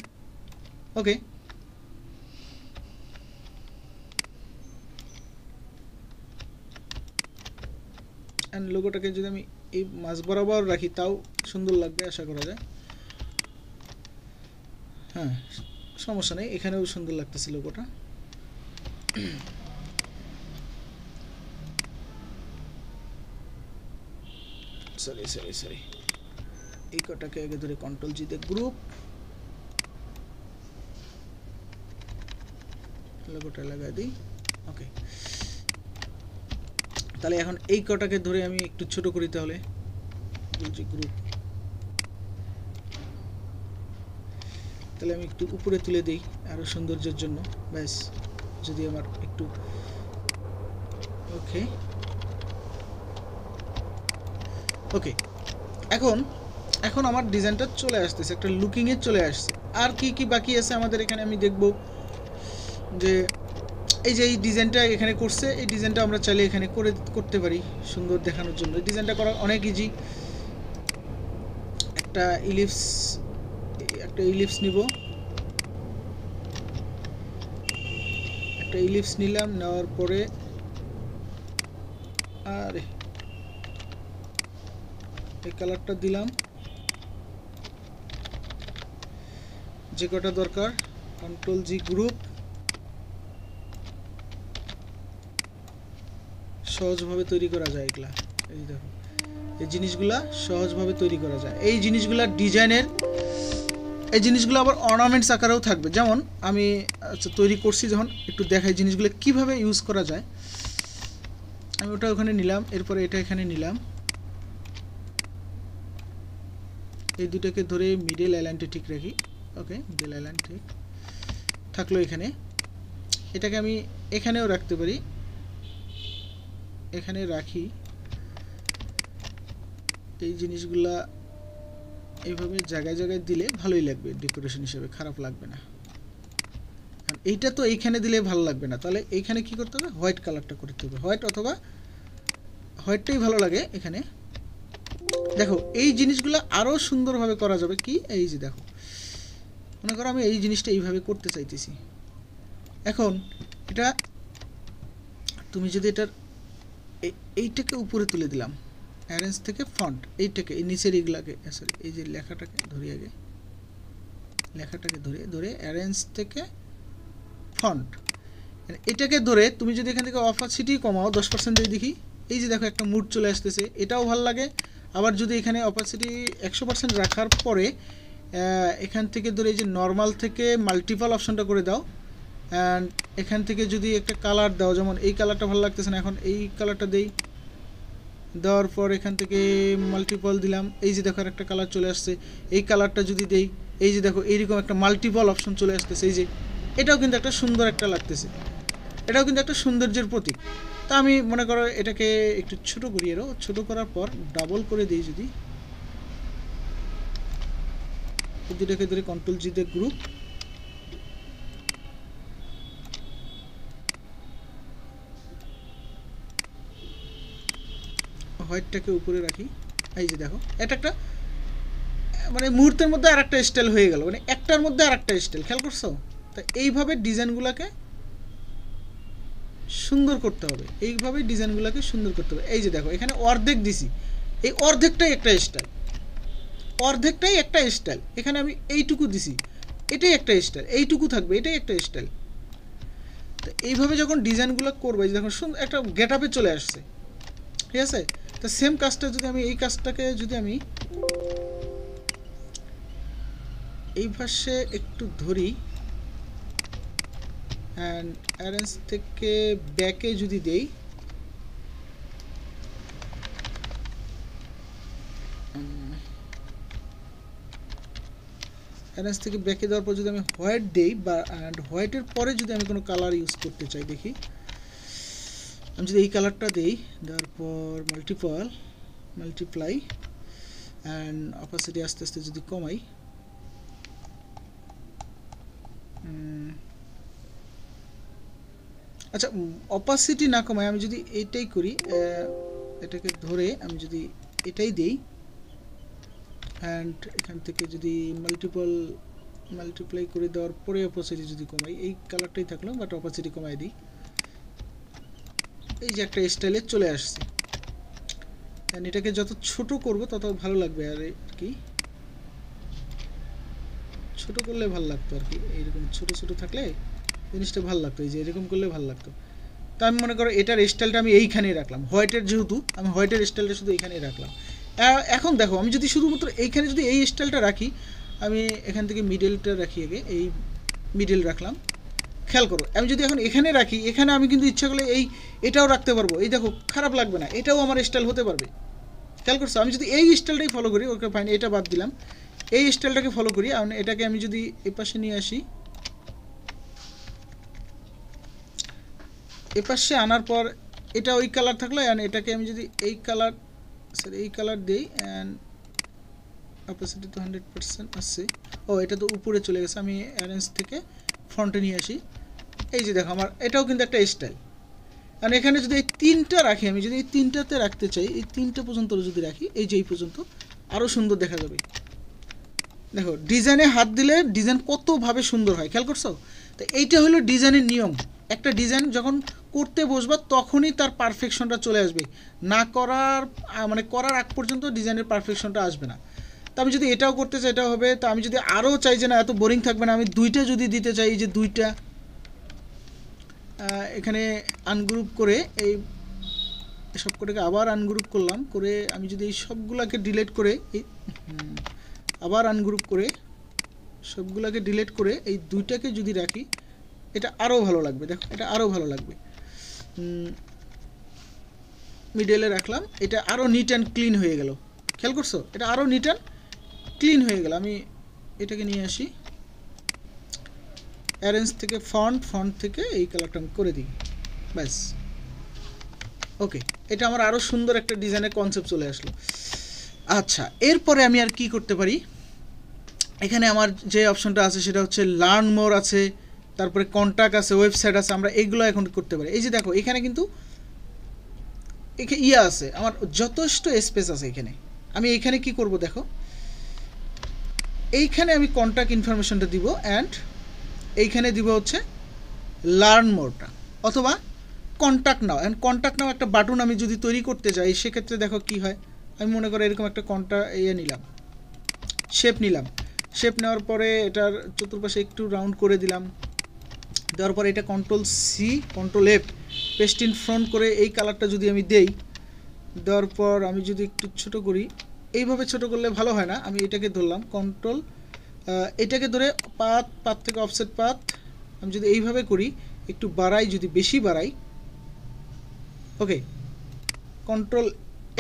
ওকে অ্যান্ড লোগোটাকে যদি আমি এই মাছ বরাবর রাখি, তাও সুন্দর লাগবে, আশা করা যায়। হ্যাঁ সমস্যা নেই, এখানেও সুন্দর লাগতেছে লোগোটা সরি সরি সরি এই কটাকে আগে ধরে কন্ট্রোল জিতে গ্রুপ লোগোটা লাগাই দিই? ওকে তাহলে এখন এই কটাকে ধরে আমি একটু ছোট করি তাহলে। গ্রুপ তাহলে আমি একটু উপরে তুলে দিই আরও সৌন্দর্যের জন্য। ব্যাস, যদি আমার একটু ওকে ওকে এখন এখন আমার ডিজাইনটা চলে আসতেছে, একটা লুকিংয়ে চলে আসছে। আর কি কি বাকি আছে আমাদের এখানে আমি দেখব যে, এই যে এই ডিজাইনটা এখানে করছে, এই ডিজাইনটা আমরা চাইলে এখানে করে, করতে পারি সুন্দর দেখানোর জন্য। এই ডিজাইনটা করা অনেক ইজি একটা ইলিপস একটা ইলিপস নিব। একটা ইলিপস নিলাম, নেওয়ার পরে, আরে এই কালারটা দিলাম। যে কটা দরকার কন্ট্রোল জি গ্রুপ সহজভাবে তৈরি করা যায় এগুলা। এই দেখো। এই জিনিসগুলা সহজভাবে তৈরি করা যায়। এই জিনিসগুলা ডিজাইনের এই জিনিসগুলো আবার অর্নামেন্টস আকারেও থাকবে। যেমন আমি আচ্ছা, তৈরি করছি যখন একটু দেখাই জিনিসগুলো কীভাবে ইউজ করা যায়। আমি ওটা ওখানে নিলাম এরপরে এটা এখানে নিলাম। এই দুটাকে ধরে মিডল অ্যালাইনটা ঠিক রাখি। ওকে মিডল অ্যালাইন ঠিক থাকল এখানে। এটাকে আমি এখানেও রাখতে পারি। এখানে রাখি। এই জিনিসগুলা এইভাবে জায়গায় জায়গায় দিলে ভালোই লাগবে ডেকোরেশন হিসেবে। খারাপ লাগবে না। এইটা তো এইখানে দিলে ভালো লাগবে না। তাহলে এইখানে কি করতে হবে? হোয়াইট কালারটা করতে হবে। হোয়াইট অথবা হোয়াইটটাই ভালো লাগে এখানে। দেখো, এই জিনিসগুলো আরও সুন্দরভাবে করা যাবে। কি? এই যে দেখো। মনে করো আমি এই জিনিসটা এইভাবে করতে চাইতেছি। এখন এটা তুমি যদি এটার এইটাকে উপরে তুলে দিলাম অ্যারেঞ্জ থেকে ফন্ট এইটাকে, এই নিচের এইগুলাকে সরি এই যে লেখাটাকে ধরি আগে, লেখাটাকে ধরে ধরে অ্যারেঞ্জ থেকে ফন্ট এটাকে ধরে তুমি যদি এখান থেকে অফার সিটি কমাও, দশ পার্সেন্ট দেখি, এই যে দেখো একটা মুড চলে আসতেছে, এটাও ভালো লাগে আবার যদি এখানে অপাসিটি একশো পার্সেন্ট রাখার পরে এখান থেকে ধরে এই যে নর্মাল থেকে মাল্টিপাল অপশনটা করে দাও অ্যান্ড এখান থেকে যদি একটা কালার দাও, যেমন এই কালারটা ভালো লাগতেছে না, এখন এই কালারটা দেই, দেওয়ার পর এখান থেকে মাল্টিপল দিলাম, এই যে দেখো একটা কালার চলে আসছে, এই কালারটা যদি দেই, এই যে দেখো এইরকম একটা মাল্টিপল অপশন চলে আসতেছে, এই যে, এটাও কিন্তু একটা সুন্দর একটা লাগতেছে, এটাও কিন্তু একটা সৌন্দর্যের প্রতীক। তা আমি মনে করো এটাকে একটু ছোট করি এরও ছোট করার পর ডাবল করে দিই যদি। দুটাকে ধরে কন্ট্রোল জিতে গ্রুপ হোয়াইটটাকে উপরে রাখি। এই যে দেখো, এটা একটা মানে মুহূর্তের মধ্যে আর একটা স্টাইল হয়ে গেল। মানে একটার মধ্যে আর একটা স্টাইল খেয়াল করছ? তা এইভাবে ডিজাইনগুলোকে সুন্দর করতে হবে। এইভাবে ডিজাইনগুলোকে সুন্দর করতে হবে। এই যে দেখো, এখানে অর্ধেক দিছি। এই অর্ধেকটাই একটা স্টাইল অর্ধেকটাই একটা স্টাইল এখানে আমি এইটুকু দিছি। এটাই একটা স্টাইল এইটুকু থাকবে, এটাই একটা স্টাইল তো এইভাবে যখন ডিজাইনগুলো করবে যে দেখো সুন্দর একটা গেট আপে চলে আসছে। ঠিক আছে? তো সেম কাজটা যদি আমি এই কাজটাকে যদি আমি এই পাশে একটু ধরি অ্যান্ড অ্যারেঞ্জ থেকে ব্যাকে যদি দেই অ্যারেঞ্জ থেকে ব্যাকে দেওয়ার পর যদি আমি হোয়াইট দেই বা অ্যান্ড হোয়াইটের পরে যদি আমি কোনো কালার ইউজ করতে চাই, দেখি। আমি যদি এই কালারটা দিই, দেওয়ার পর মাল্টিপল মাল্টিপ্লাই অ্যান্ড অপাসিটি আস্তে আস্তে যদি কমাই আচ্ছা অপাসিটি না কমাই আমি যদি এইটাই করি এটাকে ধরে আমি যদি এটাই দেই অ্যান্ড এখান থেকে যদি মাল্টিপল মাল্টিপ্লাই করে দেওয়ার পরে অপাসিটি যদি কমাই, এই কালারটাই থাকল বাট অপাসিটি কমাই দিই। এই যে একটা স্টাইলে চলে আসছে। অ্যান্ড এটাকে যত ছোট করব, তত ভালো লাগবে আর কি। ছোট করলে ভালো লাগতো আর কি, এইরকম ছোট ছোট থাকলে জিনিসটা ভালো লাগতো, এই যে এরকম করলে ভালো লাগতো। তা আমি মনে করো এটার স্টাইলটা আমি এইখানেই রাখলাম। হোয়াইটের যেহেতু, আমি হোয়াইটের স্টাইলটা শুধু এইখানেই রাখলাম। এখন দেখো, আমি যদি শুধুমাত্র এইখানে যদি এই স্টাইলটা রাখি, আমি এখান থেকে মিডলটা রাখি আগে, এই মিডল রাখলাম। খেয়াল করো, আমি যদি এখন এখানে রাখি, এখানে আমি কিন্তু ইচ্ছা করলে এই, এটাও রাখতে পারব। এই দেখো, খারাপ লাগবে না, এটাও আমার স্টাইল হতে পারবে। খেয়াল করছ? আমি যদি এই স্টাইলটাই ফলো করি, ওকে ফাইন এটা বাদ দিলাম। এই স্টাইলটাকে ফলো করি এটাকে আমি যদি এ পাশে নিয়ে আসি এ পাশে আনার পর এটা ওই কালার থাকল অ্যান্ড এটাকে আমি যদি এই কালার স্যার এই কালার দিই অ্যান্ড অপোজিটে তো হান্ড্রেড পার্সেন্ট আসছে ও, এটা তো উপরে চলে গেছে, আমি অ্যারেঞ্জ থেকে ফ্রন্টে নিয়ে আসি। এই যে দেখো, আমার, এটাও কিন্তু একটা স্টাইল আর এখানে যদি এই তিনটা রাখি, আমি যদি এই তিনটাতে রাখতে চাই, এই তিনটা পর্যন্ত যদি রাখি, এই যে এই পর্যন্ত আরও সুন্দর দেখা যাবে। দেখো ডিজাইনে হাত দিলে ডিজাইন কতভাবে সুন্দর হয়, খেয়াল করছ? তো এইটা হলো ডিজাইনের নিয়ম। একটা ডিজাইন যখন করতে বসবা তখনই তার পারফেকশনটা চলে আসবে। না করার মানে করার আগ পর্যন্ত ডিজাইনের পারফেকশনটা আসবে না। তো আমি যদি এটাও করতে চাই এটা হবে। তো আমি যদি আরও চাই যে না, এত বোরিং থাকবে না, আমি দুইটা যদি দিতে চাই যে দুইটা এখানে আনগ্রুপ করে এই সব কটাকে আবার আনগ্রুপ করলাম, করে আমি যদি এই সবগুলাকে ডিলেট করে, এই আবার আনগ্রুপ করে, সবগুলাকে ডিলেট করে এই দুইটাকে যদি রাখি এটা আরও ভালো লাগবে, দেখো, এটা আরও ভালো লাগবে। মিডলে রাখলাম, এটা আরও নিট অ্যান্ড ক্লিন হয়ে গেল। খেয়াল করছ? এটা আরও নিট অ্যান্ড ক্লিন হয়ে গেল। আমি এটাকে নিয়ে আসি। অ্যারেঞ্জ থেকে ফন্ট ফন্ট থেকে এই কালারটা আমি করে দিই। ব্যাস। ওকে এটা আমার আরও সুন্দর একটা ডিজাইনের কনসেপ্ট চলে আসলো। আচ্ছা এরপরে আমি আর কি করতে পারি? এখানে আমার যে অপশনটা আছে, সেটা হচ্ছে লার্ন মোর আছে। তারপরে কন্ট্যাক্ট আছে ওয়েবসাইট আছে, আমরা এগুলো এখন করতে পারি। এই যে দেখো, এখানে কিন্তু ইয়ে আছে, আমার যথেষ্ট স্পেস আছে এখানে। আমি এখানে কি করব দেখো? এইখানে আমি কন্ট্যাক্ট ইনফরমেশনটা দিব অ্যান্ড এইখানে দিব হচ্ছে লার্ন মোরটা অথবা contact now and contact now একটা বাটন আমি যদি তৈরি করতে যাই, সেক্ষেত্রে দেখো কি হয়? আমি মনে করো এরকম একটা কন্ট্রা ইয়ে নিলাম শেপ নিলাম। শেপ নেওয়ার পরে এটার চতুর্পাশে একটু রাউন্ড করে দিলাম। দেওয়ার পরে এটা control C control F paste in front করে এই কালারটা যদি আমি দেই, দেওয়ার পর আমি যদি একটু ছোট করি, এইভাবে ছোট করলে ভালো হয় না, আমি এটাকে ধরলাম কন্ট্রোল এটাকে ধরে পাত পাত থেকে অফসেট পাত, আমি যদি এইভাবে করি, একটু বাড়াই, যদি বেশি বাড়াই okay control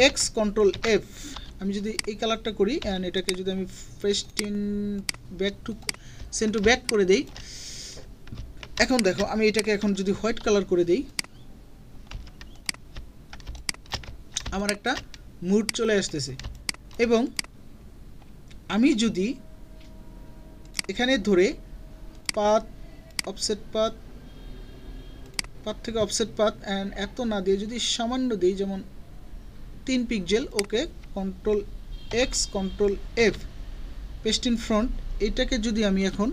X control F আমি যদি এই কালারটা করি অ্যান্ড এটাকে যদি আমি paste in back to send to back করে দেই এখন দেখো, আমি এটাকে এখন যদি হোয়াইট কালার করে দেই, আমার একটা মুড চলে আসতেছে। এবং আমি যদি এখানে ধরে পাত অফসেট পাত পাত থেকে অফসেট পাত অ্যান্ড এত না দিয়ে যদি সামান্য দিই, যেমন তিন pixel okay control X control F paste in front এইটাকে যদি আমি এখন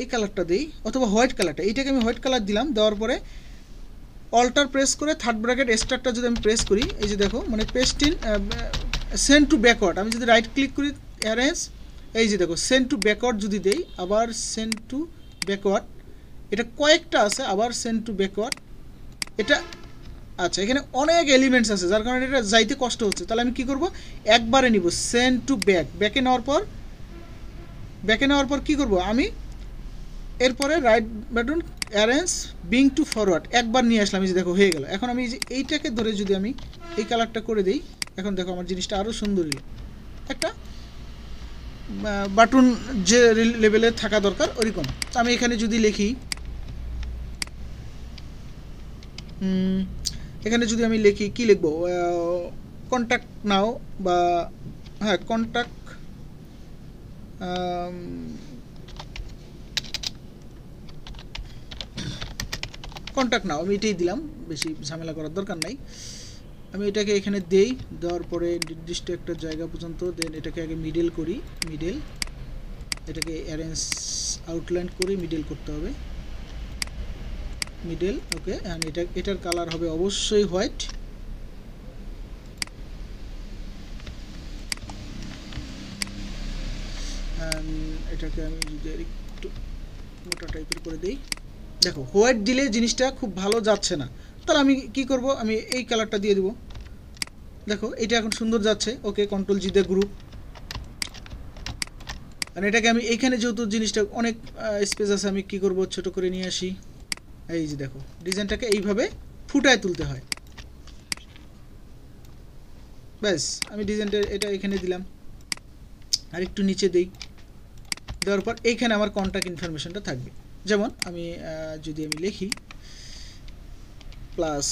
এই- কালারটা দিই, অথবা হোয়াইট কালারটা এইটাকে আমি হোয়াইট কালার দিলাম, দেওয়ার পরে অল্টার প্রেস করে থার্ড ব্র্যাকেট স্টারটা যদি আমি প্রেস করি, এই যে দেখো মানে paste in send to backward আমি যদি রাইট ক্লিক করি অ্যারেঞ্জ এই যে দেখো সেন্ড টু ব্যাকওয়ার্ড যদি দেই, আবার সেন্ড টু ব্যাকওয়ার্ড এটা কয়েকটা আছে, আবার সেন্ড টু ব্যাকওয়ার্ড এটা আচ্ছা এখানে অনেক এলিমেন্টস আছে, যার কারণে এটা যাইতে কষ্ট হচ্ছে। তাহলে আমি কি করব? একবারে নিব সেন্ড টু ব্যাক ব্যাকে নেওয়ার পর ব্যাকে নেওয়ার পর কি করব? আমি এরপরে right button arrange bring to forward একবার নিয়ে আসলাম, এই যে দেখো, হয়ে গেল। এখন আমি যে এইটাকে ধরে যদি আমি এই কালারটা করে দিই, এখন দেখো আমার জিনিসটা আরও সুন্দর। একটা বাটন যে লেভেলে থাকা দরকার ওরকম তো আমি এখানে যদি লিখি এখানে যদি আমি লিখি, কি লিখব? কন্ট্যাক্ট নাও বা হ্যাঁ কন্ট্যাক্ট কন্ট্যাক্ট নাও, আমি এটাই দিলাম, বেশি ঝামেলা করার দরকার নাই। আমি এটাকে এখানে দেই, দেওয়ার পরে নির্দিষ্ট একটা জায়গা পর্যন্ত দেন এটাকে আগে মিডল করি মিডেল এটাকে অ্যারেঞ্জ আউটলাইন করে মিডেল করতে হবে। মিডল ওকে অ্যান্ড এটা, এটার কালার হবে অবশ্যই হোয়াইট এটাকে আমি যদি একটু মোটা টাইপের করে দেই। দেখো হোয়াইট দিলে জিনিসটা খুব ভালো যাচ্ছে না। তাহলে আমি কি করব? আমি এই কালারটা দিয়ে দেবো। দেখো, এটা এখন সুন্দর যাচ্ছে। ওকে কন্ট্রোল জি গ্রুপ আর এটাকে আমি এইখানে যেহেতু জিনিসটা অনেক স্পেস আছে, আমি কি করব? ছোট করে নিয়ে আসি। এই যে দেখো ডিজাইনটাকে এইভাবে ফুটায় তুলতে হয়। ব্যাস, আমি ডিজাইনটা এটা এখানে দিলাম। আর একটু নিচে দেই। দেওয়ার পর এইখানে আমার কন্ট্যাক্ট ইনফরমেশনটা থাকবে। যেমন আমি যদি আমি লিখি plus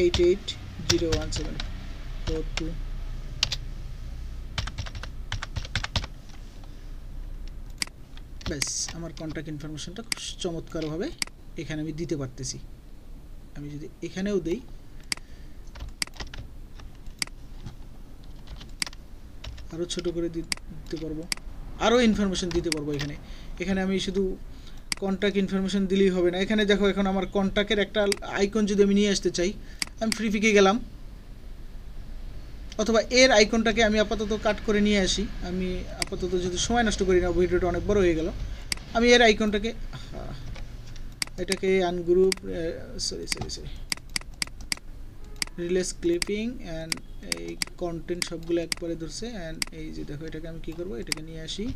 eight eight zero one seven four two ব্যাস, আমার কন্ট্যাক্ট ইনফরমেশনটা খুব চমৎকারভাবে এখানে আমি দিতে পারতেছি। আমি যদি এখানেও দেই আরও ছোট করে দিতে পারব। আরও ইনফরমেশন দিতে পারব এখানে। এখানে আমি শুধু কন্ট্যাক্ট ইনফরমেশন দিলেই হবে না। এখানে দেখো, এখন আমার কন্ট্যাক্টের একটা আইকন যদি আমি নিয়ে আসতে চাই, আমি ফ্রি পিকে গেলাম। অথবা এর আইকনটাকে আমি আপাতত কাট করে নিয়ে আসি। আমি আপাতত যদি সময় নষ্ট করি না, ভিডিওটা অনেক বড় হয়ে গেল। আমি এর আইকনটাকে এটাকে ungroup sorry sorry sorry release clipping and এই কন্টেন্ট সবগুলো একবারে ধরছে। অ্যান্ড এই যে দেখো, এটাকে আমি কী করব? এটাকে নিয়ে আসি।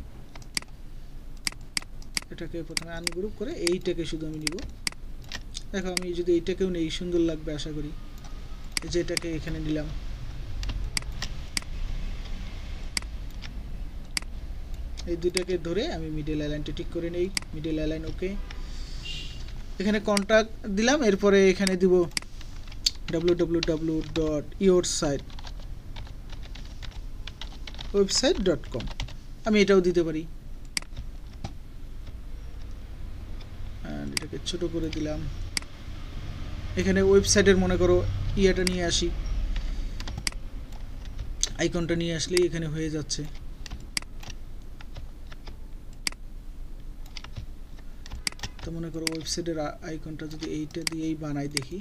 এটাকে প্রথমে আনগ্রুপ করে এইটাকে শুধু আমি নিব। দেখো, আমি যদি এইটাকেও নেই, সুন্দর লাগবে, আশা করি। যে এটাকে এখানে নিলাম। এই দুটাকে ধরে আমি মিডল অ্যালাইনটা ঠিক করে নেই। মিডল অ্যালাইন ওকে এখানে কন্ট্যাক্ট দিলাম, এরপরে এখানে দিব www.yourSite dot your site website dot com আমি এটাও দিতে পারি And এটাকে ছোট করে দিলাম। এখানে ওয়েবসাইটের মনে করো ইয়েটা নিয়ে আসি। আইকনটা নিয়ে আসলেই এখানে হয়ে যাচ্ছে। তো মনে করো ওয়েবসাইটের আইকনটা যদি এইটা দিয়েই বানাই দেখি।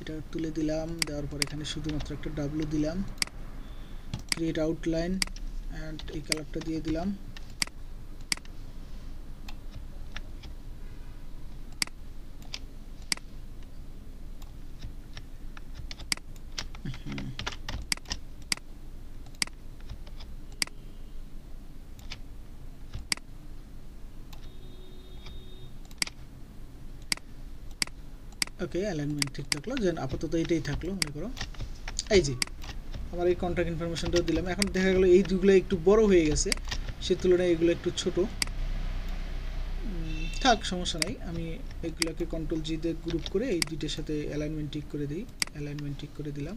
এটা তুলে দিলাম, দেওয়ার পর এখানে শুধুমাত্র একটা ডাব্লু দিলাম। ক্রিয়েট আউটলাইন অ্যান্ড এই কালারটা দিয়ে দিলাম হুম। ওকে অ্যালাইনমেন্ট ঠিক থাকল যেন আপাতত এইটাই থাকল, মনে করো। এই যে, আমার এই কন্ট্যাক্ট ইনফরমেশনটাও দিলাম। এখন দেখা গেলো এই দুগুলো একটু বড় হয়ে গেছে। সে তুলনায় এগুলো একটু ছোট। থাক, সমস্যা নাই। আমি এগুলোকে কন্ট্রোল জি দিয়ে গ্রুপ করে এই দুইটার সাথে অ্যালাইনমেন্ট ঠিক করে দিই। অ্যালাইনমেন্ট ঠিক করে দিলাম।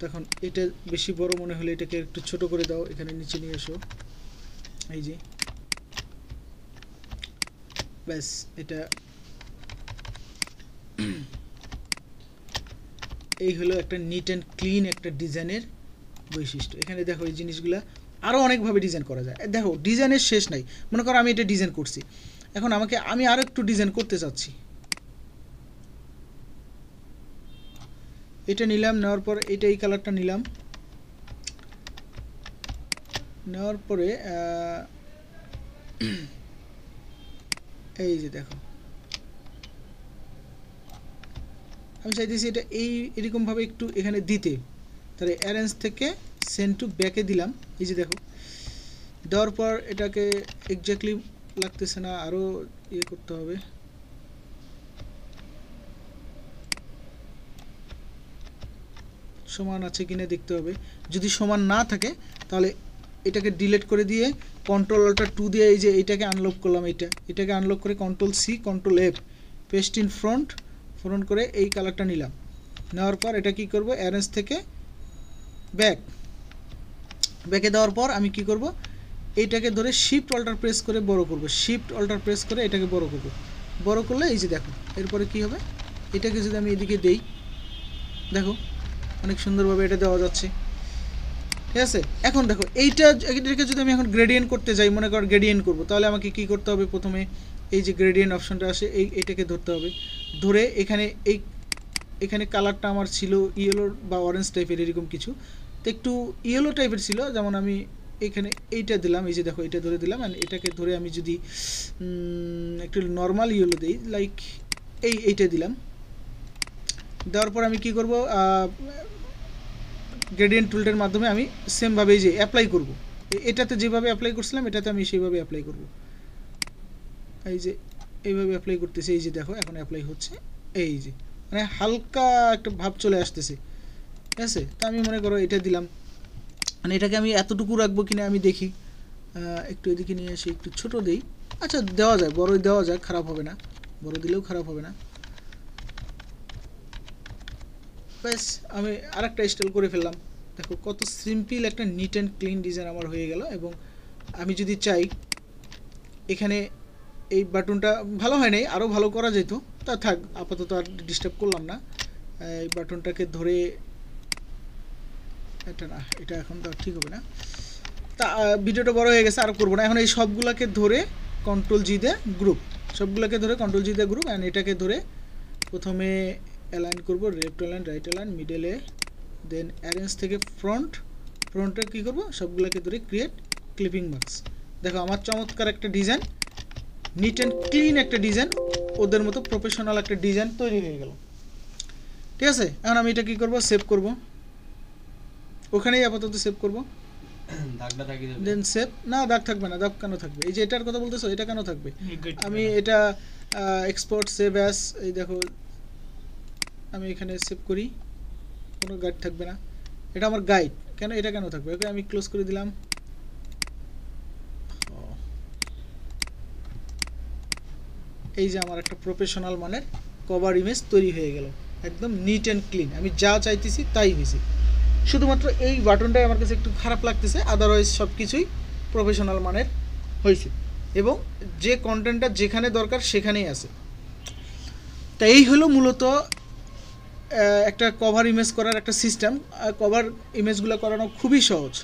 তখন এটা বেশি বড় মনে হলে এটাকে একটু ছোট করে দাও, এখানে নিচে নিয়ে এসো। এই যে, ব্যাস, এটা এই হলো একটা নিট অ্যান্ড ক্লিন একটা ডিজাইনের বৈশিষ্ট্য। এখানে দেখো এই জিনিসগুলো আরও অনেকভাবে ডিজাইন করা যায়। দেখো ডিজাইনের শেষ নাই। মনে করো আমি এটা ডিজাইন করছি। এখন আমাকে, আমি আরও একটু ডিজাইন করতে চাচ্ছি। এটা নিলাম, নেওয়ার পর এটা এই কালারটা নিলাম। নেওয়ার পরে এই যে দেখো। আমি চাইতেছি এটা এই এরকমভাবে একটু এখানে দিতে। তাহলে অ্যারেঞ্জ থেকে সেন্ড টু ব্যাকে দিলাম। এই যে দেখো, দেওয়ার পর এটাকে এক্স্যাক্টলি লাগতেছে না আরও ইয়ে করতে হবে। সমান আছে কিনা দেখতে হবে। যদি সমান না থাকে, তাহলে এটাকে ডিলিট করে দিয়ে কন্ট্রোল অল্টার টু দিয়ে এই যে এইটাকে আনলক করলাম এটা এটাকে আনলক করে control C control F paste in front front করে এই কালারটা নিলাম। নেওয়ার পর এটা কি করব? অ্যারেঞ্জ থেকে ব্যাক ব্যাকে দেওয়ার পর আমি কি করব? এইটাকে ধরে শিফট অল্টার প্রেস করে বড় করব। শিফট অল্টার প্রেস করে এটাকে বড় করব। বড় করলে এই যে দেখো, এরপরে কি হবে? এটাকে যদি আমি এদিকে দেই, দেখো, অনেক সুন্দরভাবে এটা দেওয়া যাচ্ছে। ঠিক আছে? এখন দেখো, এইটা, এটাকে যদি আমি এখন গ্রেডিয়েন্ট করতে যাই, মনে কর গ্রেডিয়েন্ট করব, তাহলে আমাকে কি করতে হবে প্রথমে? এই যে গ্রেডিয়েন্ট অপশনটা আসে, এই, এটাকে ধরতে হবে। ধরে এখানে এই, এখানে কালারটা আমার ছিল ইয়েলো বা অরেঞ্জ টাইপের এরকম কিছু। তো একটু ইয়েলো টাইপের ছিল, যেমন আমি এখানে এইটা দিলাম, এই যে দেখো এটা ধরে দিলাম অ্যান্ড এটাকে ধরে আমি যদি একটু নর্মাল ইয়েলো দিই লাইক এই, এইটা দিলাম। দেওয়ার পর আমি কি করব গ্রেডিয়েন্ট টুলটার মাধ্যমে আমি সেমভাবে এই যে অ্যাপ্লাই করব। এটাতে যেভাবে অ্যাপ্লাই করছিলাম, এটাতে আমি সেইভাবে অ্যাপ্লাই করব। এই যে, এইভাবে অ্যাপ্লাই করতেছি, এই যে দেখো, এখন অ্যাপ্লাই হচ্ছে, এই যে মানে হালকা একটা ভাব চলে আসতেছে, ঠিক আছে? তো আমি মনে করো এটা দিলাম মানে এটাকে আমি এতটুকু রাখব কিনা আমি দেখি একটু এদিকে নিয়ে আসি, একটু ছোট দেই আচ্ছা দেওয়া যায় বড়ই দেওয়া যায় খারাপ হবে না, বড় দিলেও খারাপ হবে না। ব্যাস, আমি আরেকটা স্টাইল করে ফেললাম, দেখো কত সিম্পল একটা নিট অ্যান্ড ক্লিন ডিজাইন আমার হয়ে গেল এবং আমি যদি চাই, এখানে এই বাটনটা ভালো হয় নাই আরও ভালো করা যেত। তা থাক, আপাতত আর ডিস্টার্ব করলাম না। এই বাটনটাকে ধরে, এটা না, এটা এখন তো ঠিক হবে না। তা ভিডিওটা বড় হয়ে গেছে, আর করব না। এখন এই সবগুলোকে ধরে কন্ট্রোল জি দে গ্রুপ সবগুলোকে ধরে control G the group and এটাকে ধরে প্রথমে অ্যালাইন করব লেফট অ্যালাইন রাইট অ্যালাইন মিডলে দেন অ্যারেঞ্জ থেকে ফ্রন্ট ফ্রন্টটা কী করব? সবগুলোকে ধরে ক্রিয়েট ক্লিপিং মার্কস দেখো, আমার চমৎকার একটা ডিজাইন নিট অ্যান্ড ক্লিন একটা ডিজাইন ওদের মতো প্রফেশনাল একটা ডিজাইন তৈরি হয়ে গেল। ঠিক আছে? এখন আমি এটা কী করব? সেভ করব। ওখানেই আপাতত সেভ করব। দাগটা থাকি যাবে দেন সেভ না দাগ থাকবে না দাগ কেন থাকবে? এই যে এটার কথা বলতেছো এটা কেন থাকবে? আমি এটা এক্সপোর্ট সেভ অ্যাস এই দেখো আমি এখানে সেভ করি। কোনো গাইড থাকবে না। এটা আমার গাইড কেন? এটা কেন থাকবে? ওকে আমি ক্লোজ করে দিলাম ও। এই যে আমার একটা প্রফেশনাল মানের কভার ইমেজ তৈরি হয়ে গেল। একদম নিট অ্যান্ড ক্লিন আমি যা চাইতেছি তাই হয়েছে শুধুমাত্র এই বাটনটাই আমার কাছে একটু খারাপ লাগতেছে আদারওয়াইজ সব কিছুই প্রফেশনাল মানের হয়েছে এবং যে কন্টেন্টটা যেখানে দরকার সেখানেই আছে। তা এই হলো মূলত একটা কভার ইমেজ করার একটা সিস্টেম কভার ইমেজগুলো করানো খুবই সহজ।